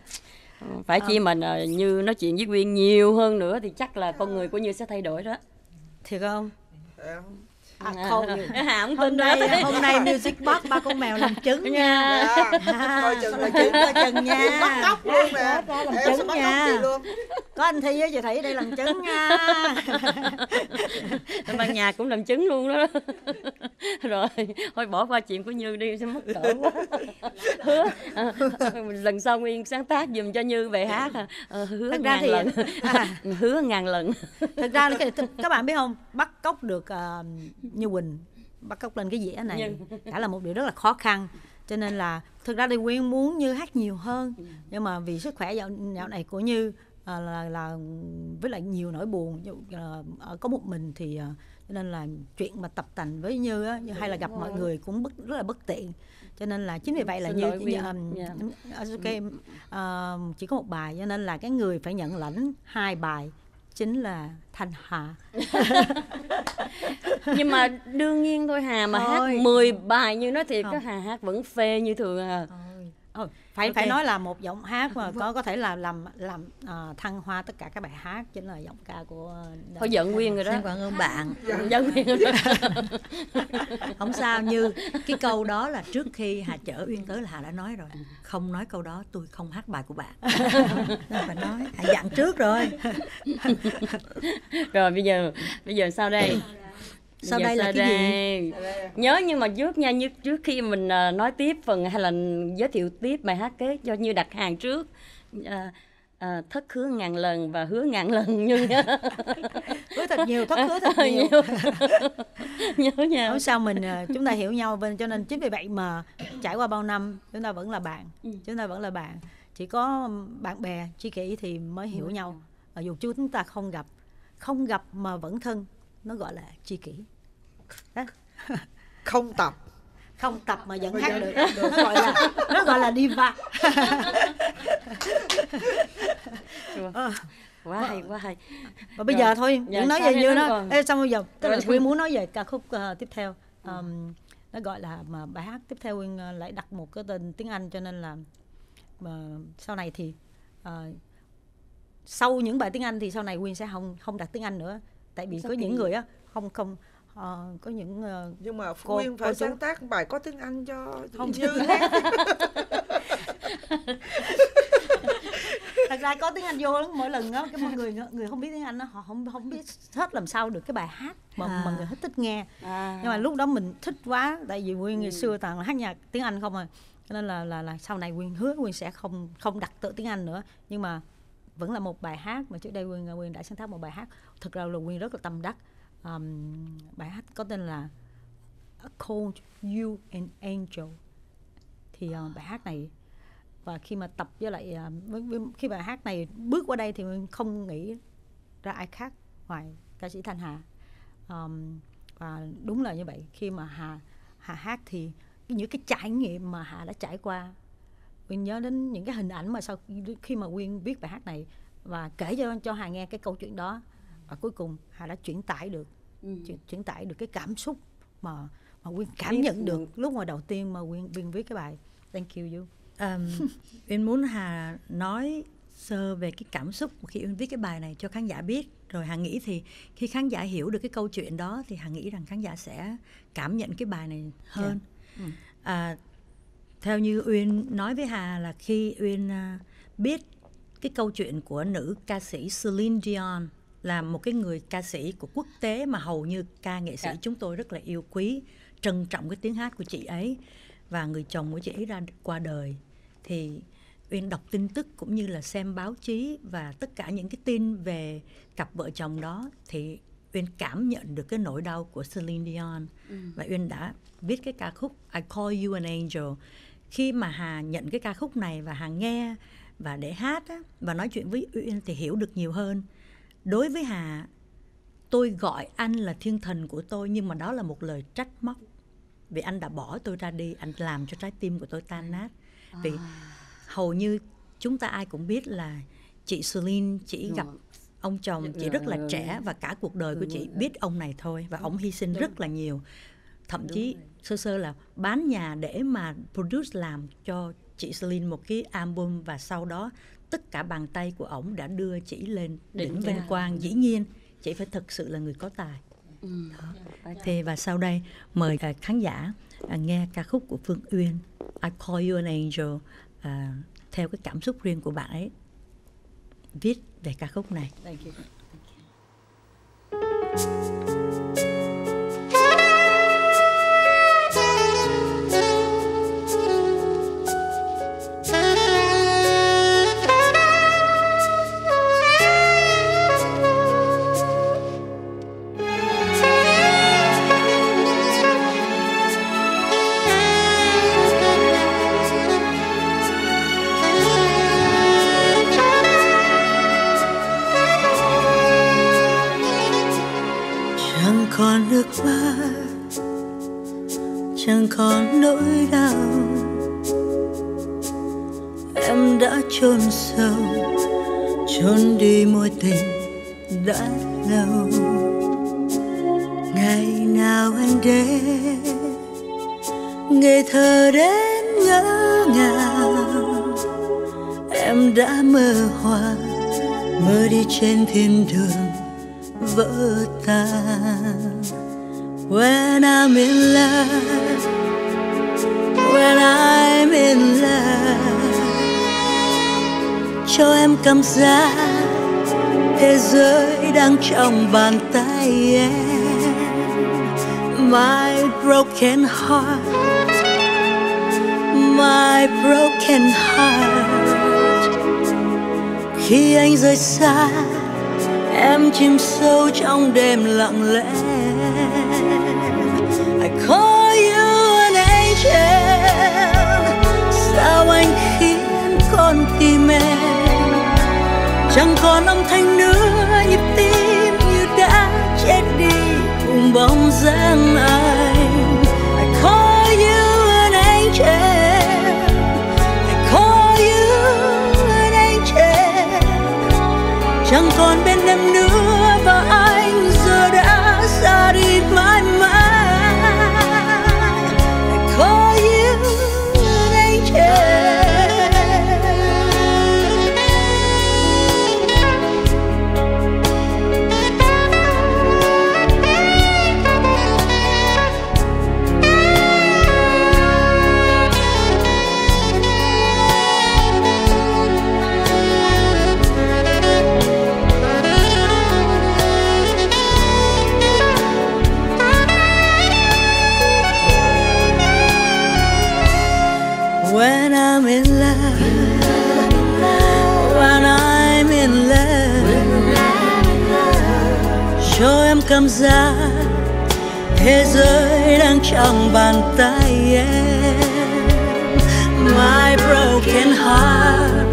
Phải chi mình à, như nói chuyện với Quyên nhiều hơn nữa thì chắc là con người của Như sẽ thay đổi đó. Thiệt không À, không. à, không tin đây hôm nay music box ba con mèo làm trứng nha. Dạ. coi chừng là trứng coi chừng nha. Bắt cóc luôn nè. làm trứng nha. có anh thi với chị thủy đây làm trứng nha. Ban nhà cũng làm trứng luôn đó. Rồi thôi bỏ qua chuyện của như đi sẽ mất cỡ quá. Hứa à, lần sau nguyên sáng tác dùm cho như về hát à, hứa thật ngàn thì, lần. à, hứa ngàn lần. Thật ra các bạn biết không? Bắt cóc được uh, như quỳnh bắt cóc lên cái dĩa này nhưng... đã là một điều rất là khó khăn. Cho nên là thực ra thì quyên muốn như hát nhiều hơn. Nhưng mà vì sức khỏe dạo, dạo này của như à, là là với lại nhiều nỗi buồn. À, có một mình thì à, cho nên là chuyện mà tập tành với như á hay là gặp mọi người cũng bất, rất là bất tiện. Cho nên là chính vì vậy là như, như um, yeah. okay, uh, chỉ có một bài. Cho nên là cái người phải nhận lãnh hai bài chính là thanh hà nhưng mà đương nhiên thôi hà mà thôi. hát 10 bài như nó thì cái hà hát vẫn phê như thường à thôi. Phải okay. phải nói là một giọng hát mà có có thể là làm làm uh, thăng hoa tất cả các bài hát chính là giọng ca của uh, thôi giận nguyên rồi đó. Cảm ơn bạn. Giận nguyên rồi không sao như cái câu đó là trước khi hà chở uyên tới là hà đã nói rồi. Không nói câu đó tôi không hát bài của bạn. Phải nói. Hà dặn trước rồi. Rồi bây giờ bây giờ sao đây sau đây là cái đây. gì nhớ nhưng mà trước nha như trước khi mình à, nói tiếp phần hay là giới thiệu tiếp bài hát kế cho như đặt hàng trước à, à, thất hứa ngàn lần và hứa ngàn lần như hứa thật nhiều thất hứa thật nhiều, nhớ nhau không sao mình chúng ta hiểu nhau bên cho nên chính vì vậy mà trải qua bao năm chúng ta vẫn là bạn. Ừ. chúng ta vẫn là bạn. Chỉ có bạn bè tri kỷ thì mới hiểu ừ. nhau. Dù chúng ta không gặp không gặp mà vẫn thân nó gọi là tri kỷ không tập. Không tập mà vẫn hát được. nó gọi là nó gọi là diva. Ờ. quá hay quá hay. Và bây giờ thôi đừng nói về như nó Ê, xong bây giờ tức là quyên muốn nói về ca khúc uh, tiếp theo. Um, nó gọi là mà bài hát tiếp theo quyên uh, lại đặt một cái tên tiếng anh cho nên là mà sau này thì uh, sau những bài tiếng anh thì sau này quyên sẽ không không đặt tiếng anh nữa. Tại vì Sao có những người á không không uh, có những uh, nhưng mà cô, Nguyên phải sáng tác bài có tiếng Anh cho không như thật ra có tiếng Anh vô lắm mỗi lần đó cái mọi người người không biết tiếng Anh đó, họ không không biết hết làm sao được cái bài hát mà à. mà người thích thích nghe. À. nhưng mà lúc đó mình thích quá tại vì Nguyên ngày ừ. xưa toàn là hát nhạc tiếng Anh không à. Cho nên là là là sau này Nguyên hứa Nguyên sẽ không không đặt tự tiếng Anh nữa. Nhưng mà vẫn là một bài hát mà trước đây Nguyên Nguyên đã sáng tác một bài hát. Thực ra là Nguyên rất là tâm đắc um, bài hát có tên là A Cold You an Angel. Thì uh, bài hát này và khi mà tập với lại uh, với, với, khi bài hát này bước qua đây thì mình không nghĩ ra ai khác ngoài ca sĩ Thanh Hà. Um, và đúng là như vậy khi mà Hà Hà hát thì những cái trải nghiệm mà Hà đã trải qua Quyên nhớ đến những cái hình ảnh mà sau khi mà Quyên viết bài hát này và kể cho cho Hà nghe cái câu chuyện đó và cuối cùng Hà đã chuyển tải được ừ. chuyển, chuyển tải được cái cảm xúc mà mà Quyên cảm nhận được lúc mà đầu tiên mà Quyên Quyên viết cái bài Thank you you. Um, Uyên muốn Hà nói sơ về cái cảm xúc khi Uyên viết cái bài này cho khán giả biết rồi Hà nghĩ thì khi khán giả hiểu được cái câu chuyện đó thì Hà nghĩ rằng khán giả sẽ cảm nhận cái bài này hơn. Yeah. Ừ. À, theo như Uyên nói với Hà là khi Uyên uh, biết cái câu chuyện của nữ ca sĩ Celine Dion là một cái người ca sĩ của quốc tế mà hầu như ca nghệ sĩ yeah. Dạ. chúng tôi rất là yêu quý trân trọng cái tiếng hát của chị ấy và người chồng của chị ấy ra qua đời thì Uyên đọc tin tức cũng như là xem báo chí và tất cả những cái tin về cặp vợ chồng đó thì Uyên cảm nhận được cái nỗi đau của Celine Dion ừ. và Uyên đã viết cái ca khúc I Call You an Angel khi mà Hà nhận cái ca khúc này và Hà nghe và để hát á, và nói chuyện với Uyên thì hiểu được nhiều hơn đối với Hà tôi gọi anh là thiên thần của tôi nhưng mà đó là một lời trách móc. Vì anh đã bỏ tôi ra đi anh làm cho trái tim của tôi tan nát. Vì à. hầu như chúng ta ai cũng biết là chị Celine chỉ gặp ông chồng chị rất là trẻ và cả cuộc đời của chị biết ông này thôi và ông hy sinh rất là nhiều. Thậm chí sơ sơ là bán nhà để mà produce làm cho chị Celine một cái album và sau đó tất cả bàn tay của ổng đã đưa chị lên đỉnh vinh quang dĩ nhiên chị phải thực sự là người có tài ừ. Đó. thì và sau đây mời khán giả à, nghe ca khúc của Phương Uyên I Call You an Angel à, theo cái cảm xúc riêng của bạn ấy viết về ca khúc này. Thank you. Thank you. Chẳng còn nỗi đau. Em đã chôn sâu, chôn đi mối tình đã lâu. Ngày nào anh đến, ngày thơ đến ngỡ ngàng. Em đã mơ hoa, mơ đi trên thiên đường vỡ tan when I'm in love, when I'm in love, cho em cảm giác thế giới đang trong bàn tay em. My broken heart, my broken heart. Khi anh rời xa, em chìm sâu trong đêm lặng lẽ sao anh khiến con tim em? Chẳng còn âm thanh nữa, nhịp tim như đã chết đi, cùng bóng dáng anh. I call you an angel I call you an angel chẳng còn bên em nữa và ai? Ra. Thế giới đang trong bàn tay em. My broken heart.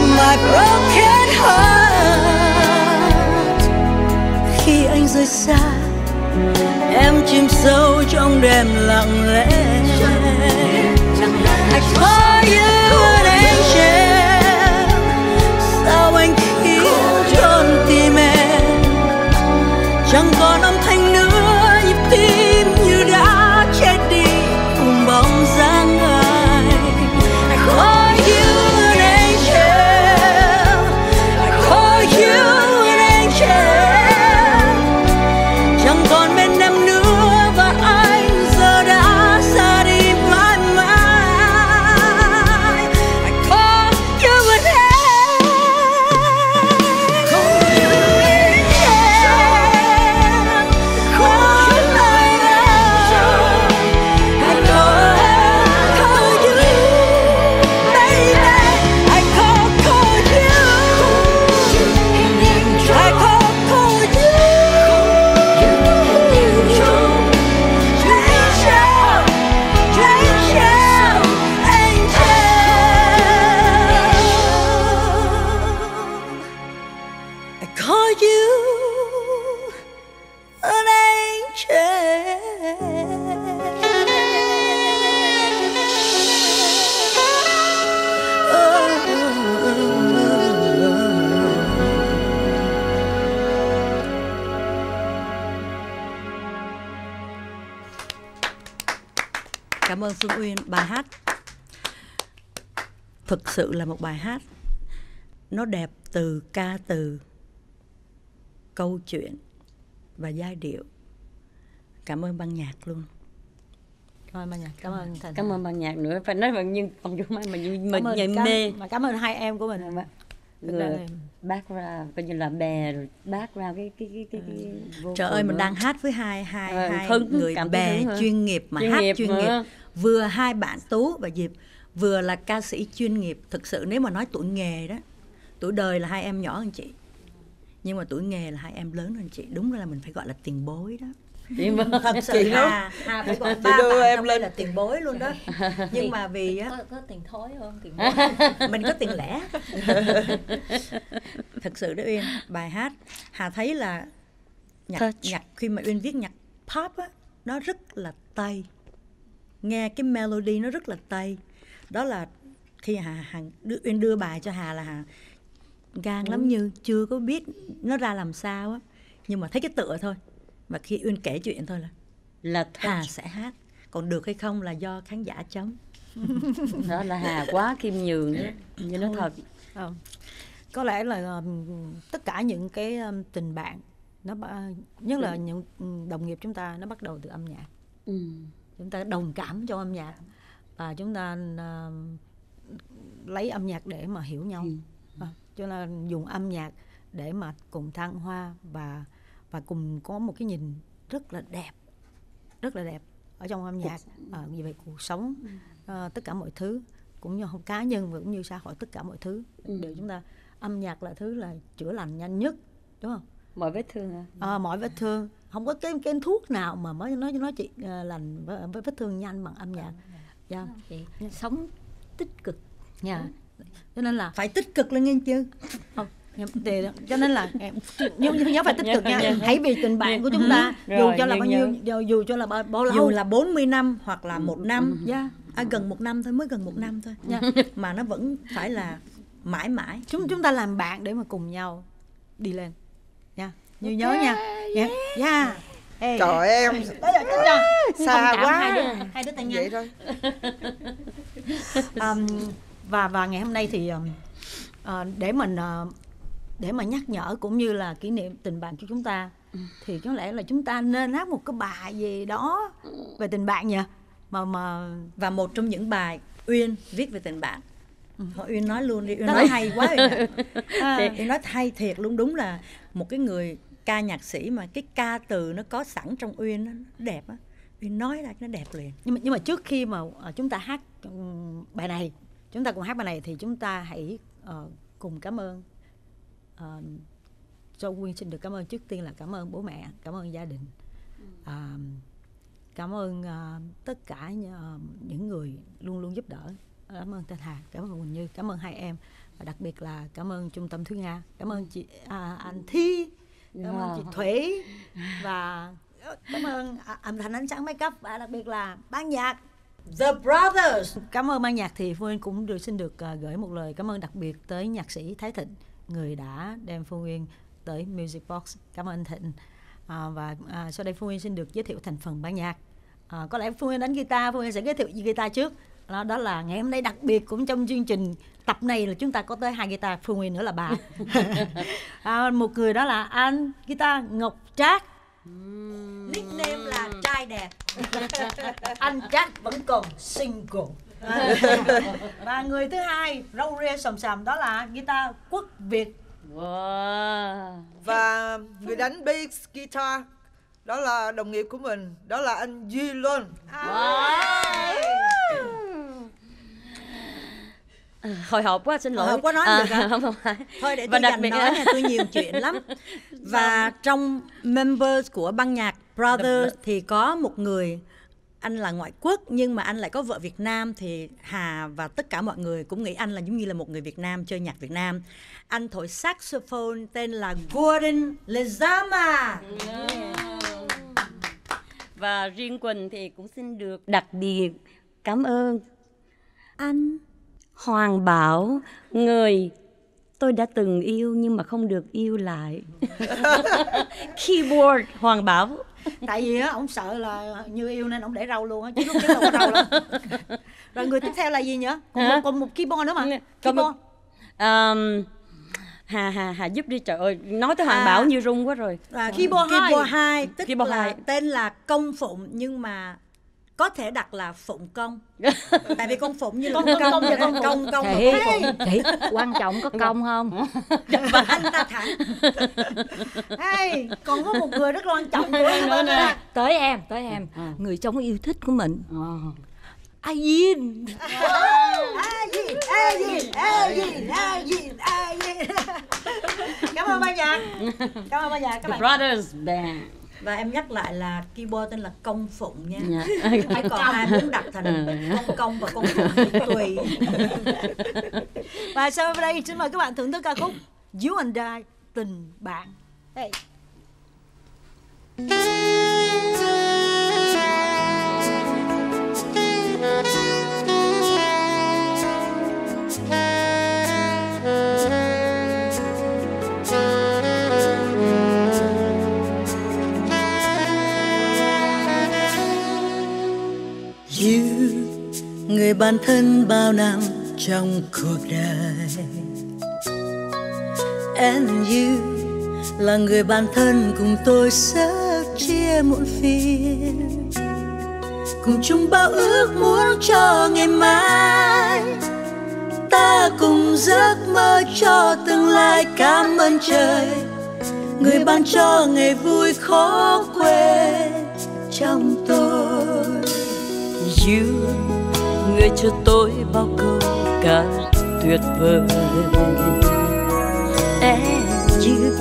My broken heart. Khi anh rời xa, em chìm sâu trong đêm lặng lẽ. I call you an angel chẳng còn âm bài hát nó đẹp từ ca từ, câu chuyện và giai điệu. Cảm ơn ban nhạc luôn. Rồi mà nhạc cảm ơn Thành. cảm ơn ban nhạc nữa phải nói bằng nhưng phòng mà như mà cảm ơn, nhảy cảm, mê mà cảm ơn hai em của mình. người Đây. bác ra coi như là bè rồi bác ra cái cái cái cái, cái vô Trời ơi mình đang hát với hai hai Ờ, hai người cảm bè chuyên nghiệp mà Chuyên hát nghiệp chuyên nữa. nghiệp. Vừa hai bạn Tú và Diệp vừa là ca sĩ chuyên nghiệp. Thực sự nếu mà nói tuổi nghề đó, tuổi đời là hai em nhỏ hơn chị. Nhưng mà tuổi nghề là hai em lớn hơn chị. Đúng là mình phải gọi là tiền bối đó. Mà- Thật sự chị. Hà, Hà phải gọi ba đưa bạn em lên. là tiền bối luôn đó. Nhưng mà vì á có, có tiền thối không tiền mình có tiền lẻ thật sự đó uyên bài hát hà thấy là nhạc Touch. nhạc khi mà uyên viết nhạc pop á nó rất là tây nghe cái melody nó rất là tây đó là khi hà, hà đưa, uyên đưa bài cho hà là hà gan lắm như chưa có biết nó ra làm sao á. Nhưng mà thấy cái tựa thôi. Và khi uyên kể chuyện thôi là là hà sẽ hát. Còn được hay không là do khán giả chấm đó là hà quá kim nhường đó như nó thật. Ờ. có lẽ là um, tất cả những cái um, tình bạn nó nhất là những um, đồng nghiệp chúng ta nó bắt đầu từ âm nhạc. Ừ. chúng ta đồng cảm cho âm nhạc và chúng ta um, lấy âm nhạc để mà hiểu nhau. À, cho nên dùng âm nhạc để mà cùng thăng hoa và và cùng có một cái nhìn rất là đẹp rất là đẹp ở trong âm nhạc. à, về cuộc sống à, tất cả mọi thứ cũng như cá nhân và cũng như xã hội tất cả mọi thứ đều chúng ta âm nhạc là thứ là chữa lành nhanh nhất đúng không? Mọi vết thương hả à, mọi vết thương. Không có cái cái thuốc nào mà mới nói nói chị à, lành với, với vết thương nhanh bằng âm nhạc dạ. Chị sống tích cực. Dạ. Cho nên là phải tích cực lên nghe chứ. Không thì, cho nên là em- nhưng nhưng nhớ phải tích cực nha. Nhớ, nhớ. hãy vì tình bạn của chúng ta Ừ. dù Rồi, cho là nhớ, bao nhiêu dù, dù cho là bao, bao lâu. dù là 40 năm hoặc là một năm. Dạ. à, gần một năm thôi mới gần một năm thôi. Dạ. mà nó vẫn phải là mãi mãi. Chúng chúng ta làm bạn để mà cùng nhau đi lên. Nha như nhớ nha. Nha nha Ê. Trời em. Tới rồi. Xa quá. hai đứa, hai đứa tay nhanh Vậy thôi. um, và và ngày hôm nay thì ờ, để mình ờ, để mà nhắc nhở cũng như là kỷ niệm tình bạn cho chúng ta thì có lẽ là chúng ta nên hát một cái bài gì đó về tình bạn nhỉ mà mà và một trong những bài uyên viết về tình bạn Thôi uyên nói luôn đi uyên nói hay quá uyên. À. Thì uyên nói hay thiệt luôn đúng là một cái người ca nhạc sĩ mà cái ca từ nó có sẵn trong uyên nó đẹp á. Uyên nói ra nó đẹp liền. Nhưng mà nhưng mà trước khi mà ờ, chúng ta hát ừm, bài này chúng ta cùng hát bài này thì chúng ta hãy ờ, cùng cảm ơn ờ, cho Quyên xin được cảm ơn. Trước tiên là cảm ơn bố mẹ cảm ơn gia đình. À, cảm ơn à, tất cả nh- những người luôn luôn giúp đỡ. Cảm ơn Thanh Hà cảm ơn Quỳnh Như cảm ơn hai em. Và đặc biệt là cảm ơn trung tâm Thúy Nga cảm ơn chị à, anh Thi cảm ơn chị Wow. Thủy. Và cảm ơn à, âm thanh ánh sáng make up và đặc biệt là ban nhạc The Brothers. Cảm ơn ban nhạc thì Phương Uyên cũng được xin được à, gửi một lời cảm ơn đặc biệt tới nhạc sĩ Thái Thịnh người đã đem Phương Uyên tới Music Box. Cảm ơn Thịnh. À, và à, sau đây Phương Uyên xin được giới thiệu thành phần ban nhạc. À, có lẽ Phương Uyên đánh guitar Phương Uyên sẽ giới thiệu guitar trước đó, đó là ngày hôm nay đặc biệt cũng trong chương trình tập này là chúng ta có tới hai guitar Phương Uyên nữa là ba à, một người đó là anh guitar Ngọc Trác. Nickname là trai đẹp. Anh Trác vẫn còn single. Và người thứ hai râu ria sầm sầm đó là guitar quốc việt. Wow. Và người đánh bass guitar đó là đồng nghiệp của mình, đó là anh Duy Luân. hồi hộp quá xin lỗi. Hồi hộp quá nói À, được không, thôi để Và tôi đặc dành biệt- nói nha tôi nhiều chuyện lắm. Và trong members của ban nhạc Brothers thì có một người anh là ngoại quốc nhưng mà anh lại có vợ Việt Nam thì Hà và tất cả mọi người cũng nghĩ anh là giống như là một người Việt Nam chơi nhạc Việt Nam. Anh thổi saxophone tên là Gordon Lezama. và riêng Quỳnh thì cũng xin được đặc biệt cảm ơn. Anh Hoàng Bảo người tôi đã từng yêu nhưng mà không được yêu lại. Keyboard Hoàng Bảo. Tại vì á ông sợ là như yêu nên ông để râu luôn á chứ lúc trước đâu có râu đâu. Rồi người tiếp theo là gì nhở? Còn một, còn một keyboard nữa mà. Một- keyboard. um, Hà Hà Hà giúp đi trời ơi nói tới Hoàng À. Bảo như rung quá rồi. À, keyboard hai Keyboard 2 tức Keyboard là hai. tên là Công Phụng nhưng mà có thể đặt là Phụng Công. Tại vì Công Phụng như là Công- công- công công công công Chị, Công. Chị quan trọng có công không? Và anh ta thẳng. Hey, còn có một người rất quan trọng nữa nữa nè tới em tới em. Người trong yêu thích của mình. Ai Diên. A gì a gì a gì a gì a gì cảm ơn ban nhạc. Cảm ơn ban nhạc các bạn. Brothers Band và em nhắc lại là keyboard tên là Công Phụng nha. Dạ. Hay còn ai muốn đặt thành Ừ. Công Công và Công Phụng thì tùy. và sau đây xin mời các bạn thưởng thức ca khúc You and I tình bạn hey. Bản bạn thân bao năm trong cuộc đời. And you là người bạn thân cùng tôi sớt chia muộn phiền. Cùng chung bao ước muốn cho ngày mai. Ta cùng giấc mơ cho tương lai cảm ơn trời. Người ban cho ngày vui khó quên trong tôi. You ca tuyệt vời em như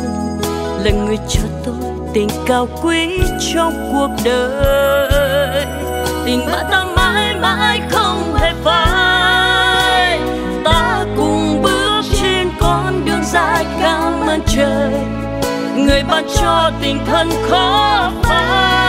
là người cho tôi tình cao quý trong cuộc đời. Tình bạn ta mãi mãi không hề phai. Ta cùng bước trên con đường dài cảm ơn trời. Người ban cho tình thân khó phai.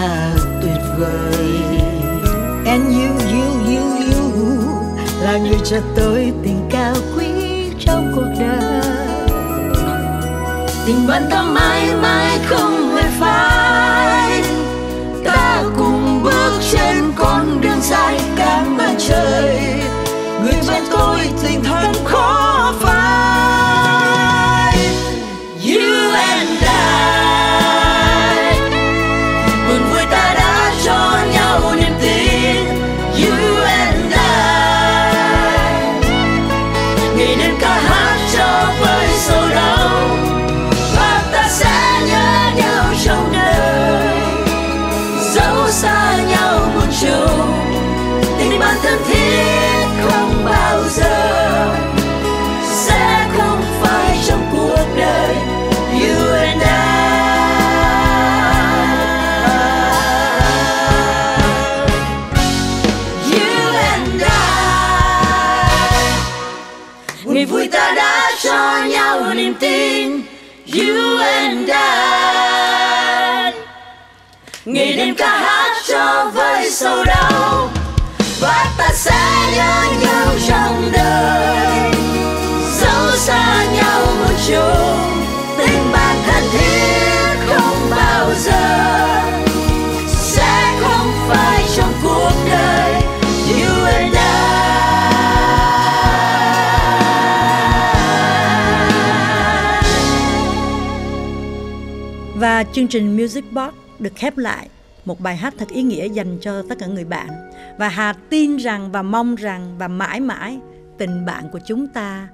Câu tuyệt vời. And you, you, you, you Là người cho tôi tình cao quý trong cuộc đời. Tình bạn ta mãi mãi không hề phai. Ta cùng bước trên con đường dài cảm bên trời. Người bên tôi tình thân khó đàn ngày đêm ca hát cho với sầu đau, và ta sẽ nhớ nhau trong đời. Và chương trình Music Box được khép lại một bài hát thật ý nghĩa dành cho tất cả người bạn. Và Hà tin rằng và mong rằng và mãi mãi tình bạn của chúng ta,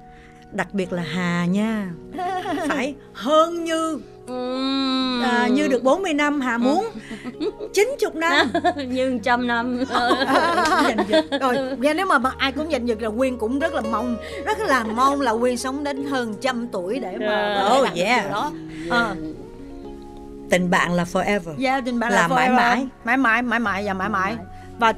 đặc biệt là Hà nha, phải hơn như à, như được 40 năm Hà muốn. 90 năm. Nhưng trăm năm. Giành giật. Rồi nghe nếu mà, mà ai cũng giành giật là quyên cũng rất là mong rất là mong là quyên sống đến hơn trăm tuổi để mà Oh, được yeah. đó. Ờ, tình bạn là forever. Dạ tình bạn Là là, mãi forever. mãi. mãi mãi mãi mãi và mãi mãi. Và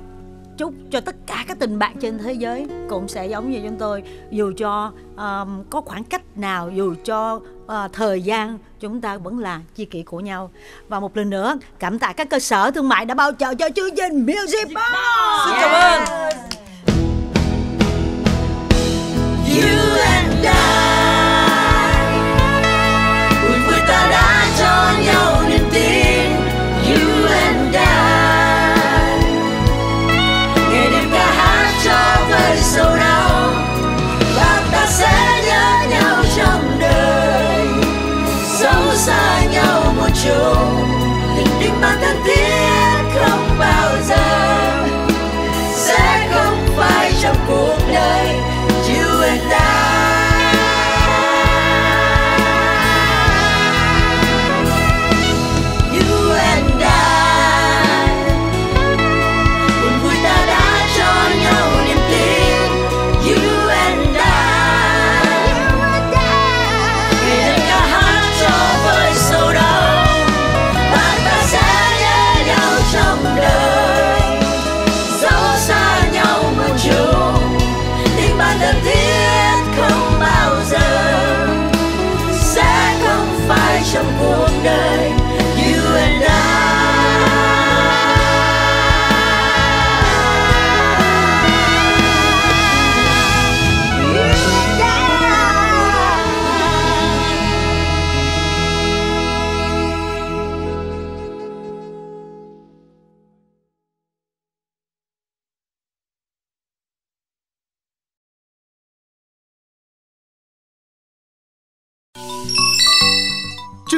chúc cho tất cả các tình bạn trên thế giới cũng sẽ giống như chúng tôi. Dù cho um, có khoảng cách nào dù cho uh, thời gian chúng ta vẫn là chi kỷ của nhau. Và một lần nữa cảm tạ các cơ sở thương mại đã bao trợ cho chương trình Music Box. Xin cảm ơn. You and I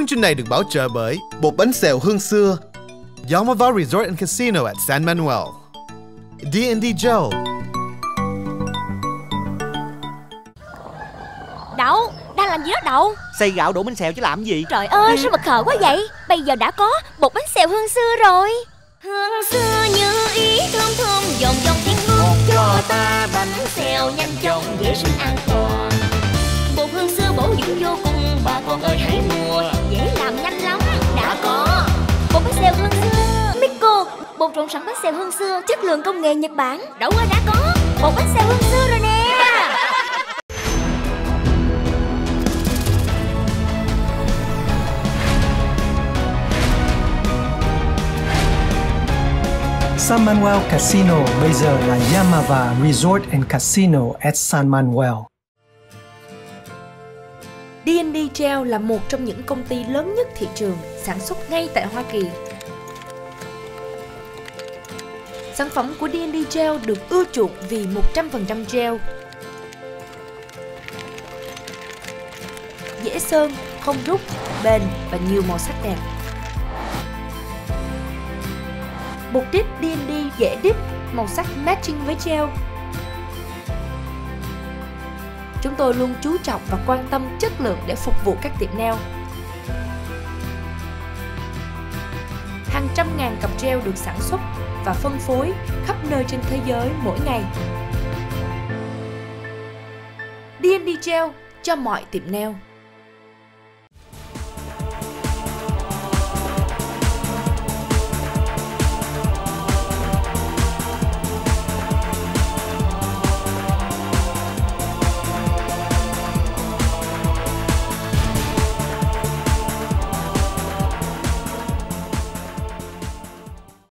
Chương trình này được bảo trợ bởi bột bánh xèo hương xưa, Yamava Resort and Casino at San Manuel, D&D Gel, Đậu, đang làm gì đó Đậu? Xây gạo đổ bánh xèo chứ làm gì? Trời ơi, sao mà khờ quá vậy? Bây giờ đã có bột bánh xèo hương xưa rồi. Hương xưa như ý thơm thơm Dòng dòng tiếng hương. Cho ta bánh xèo nhanh chóng vệ sinh an toàn. Bột hương xưa bổ dưỡng vô cùng Bà con ơi hãy mua xèo hương xưa Mikko, bột trộn sẵn bánh xèo hương xưa Chất lượng công nghệ Nhật Bản. Đậu qua đã có Bột bánh xèo hương xưa rồi nè. San Manuel Casino bây giờ là Yamava Resort and Casino at San Manuel. D&D Gel là một trong những công ty lớn nhất thị trường, sản xuất ngay tại Hoa Kỳ. Sản phẩm của D&D Gel được ưa chuộng vì 100% gel. Dễ sơn, không rút, bền và nhiều màu sắc đẹp. Bột đít D&D dễ đít, màu sắc matching với gel. Chúng tôi luôn chú trọng và quan tâm chất lượng để phục vụ các tiệm nail. Hàng trăm ngàn cặp gel được sản xuất và phân phối khắp nơi trên thế giới mỗi ngày. D&D Gel cho mọi tiệm nail.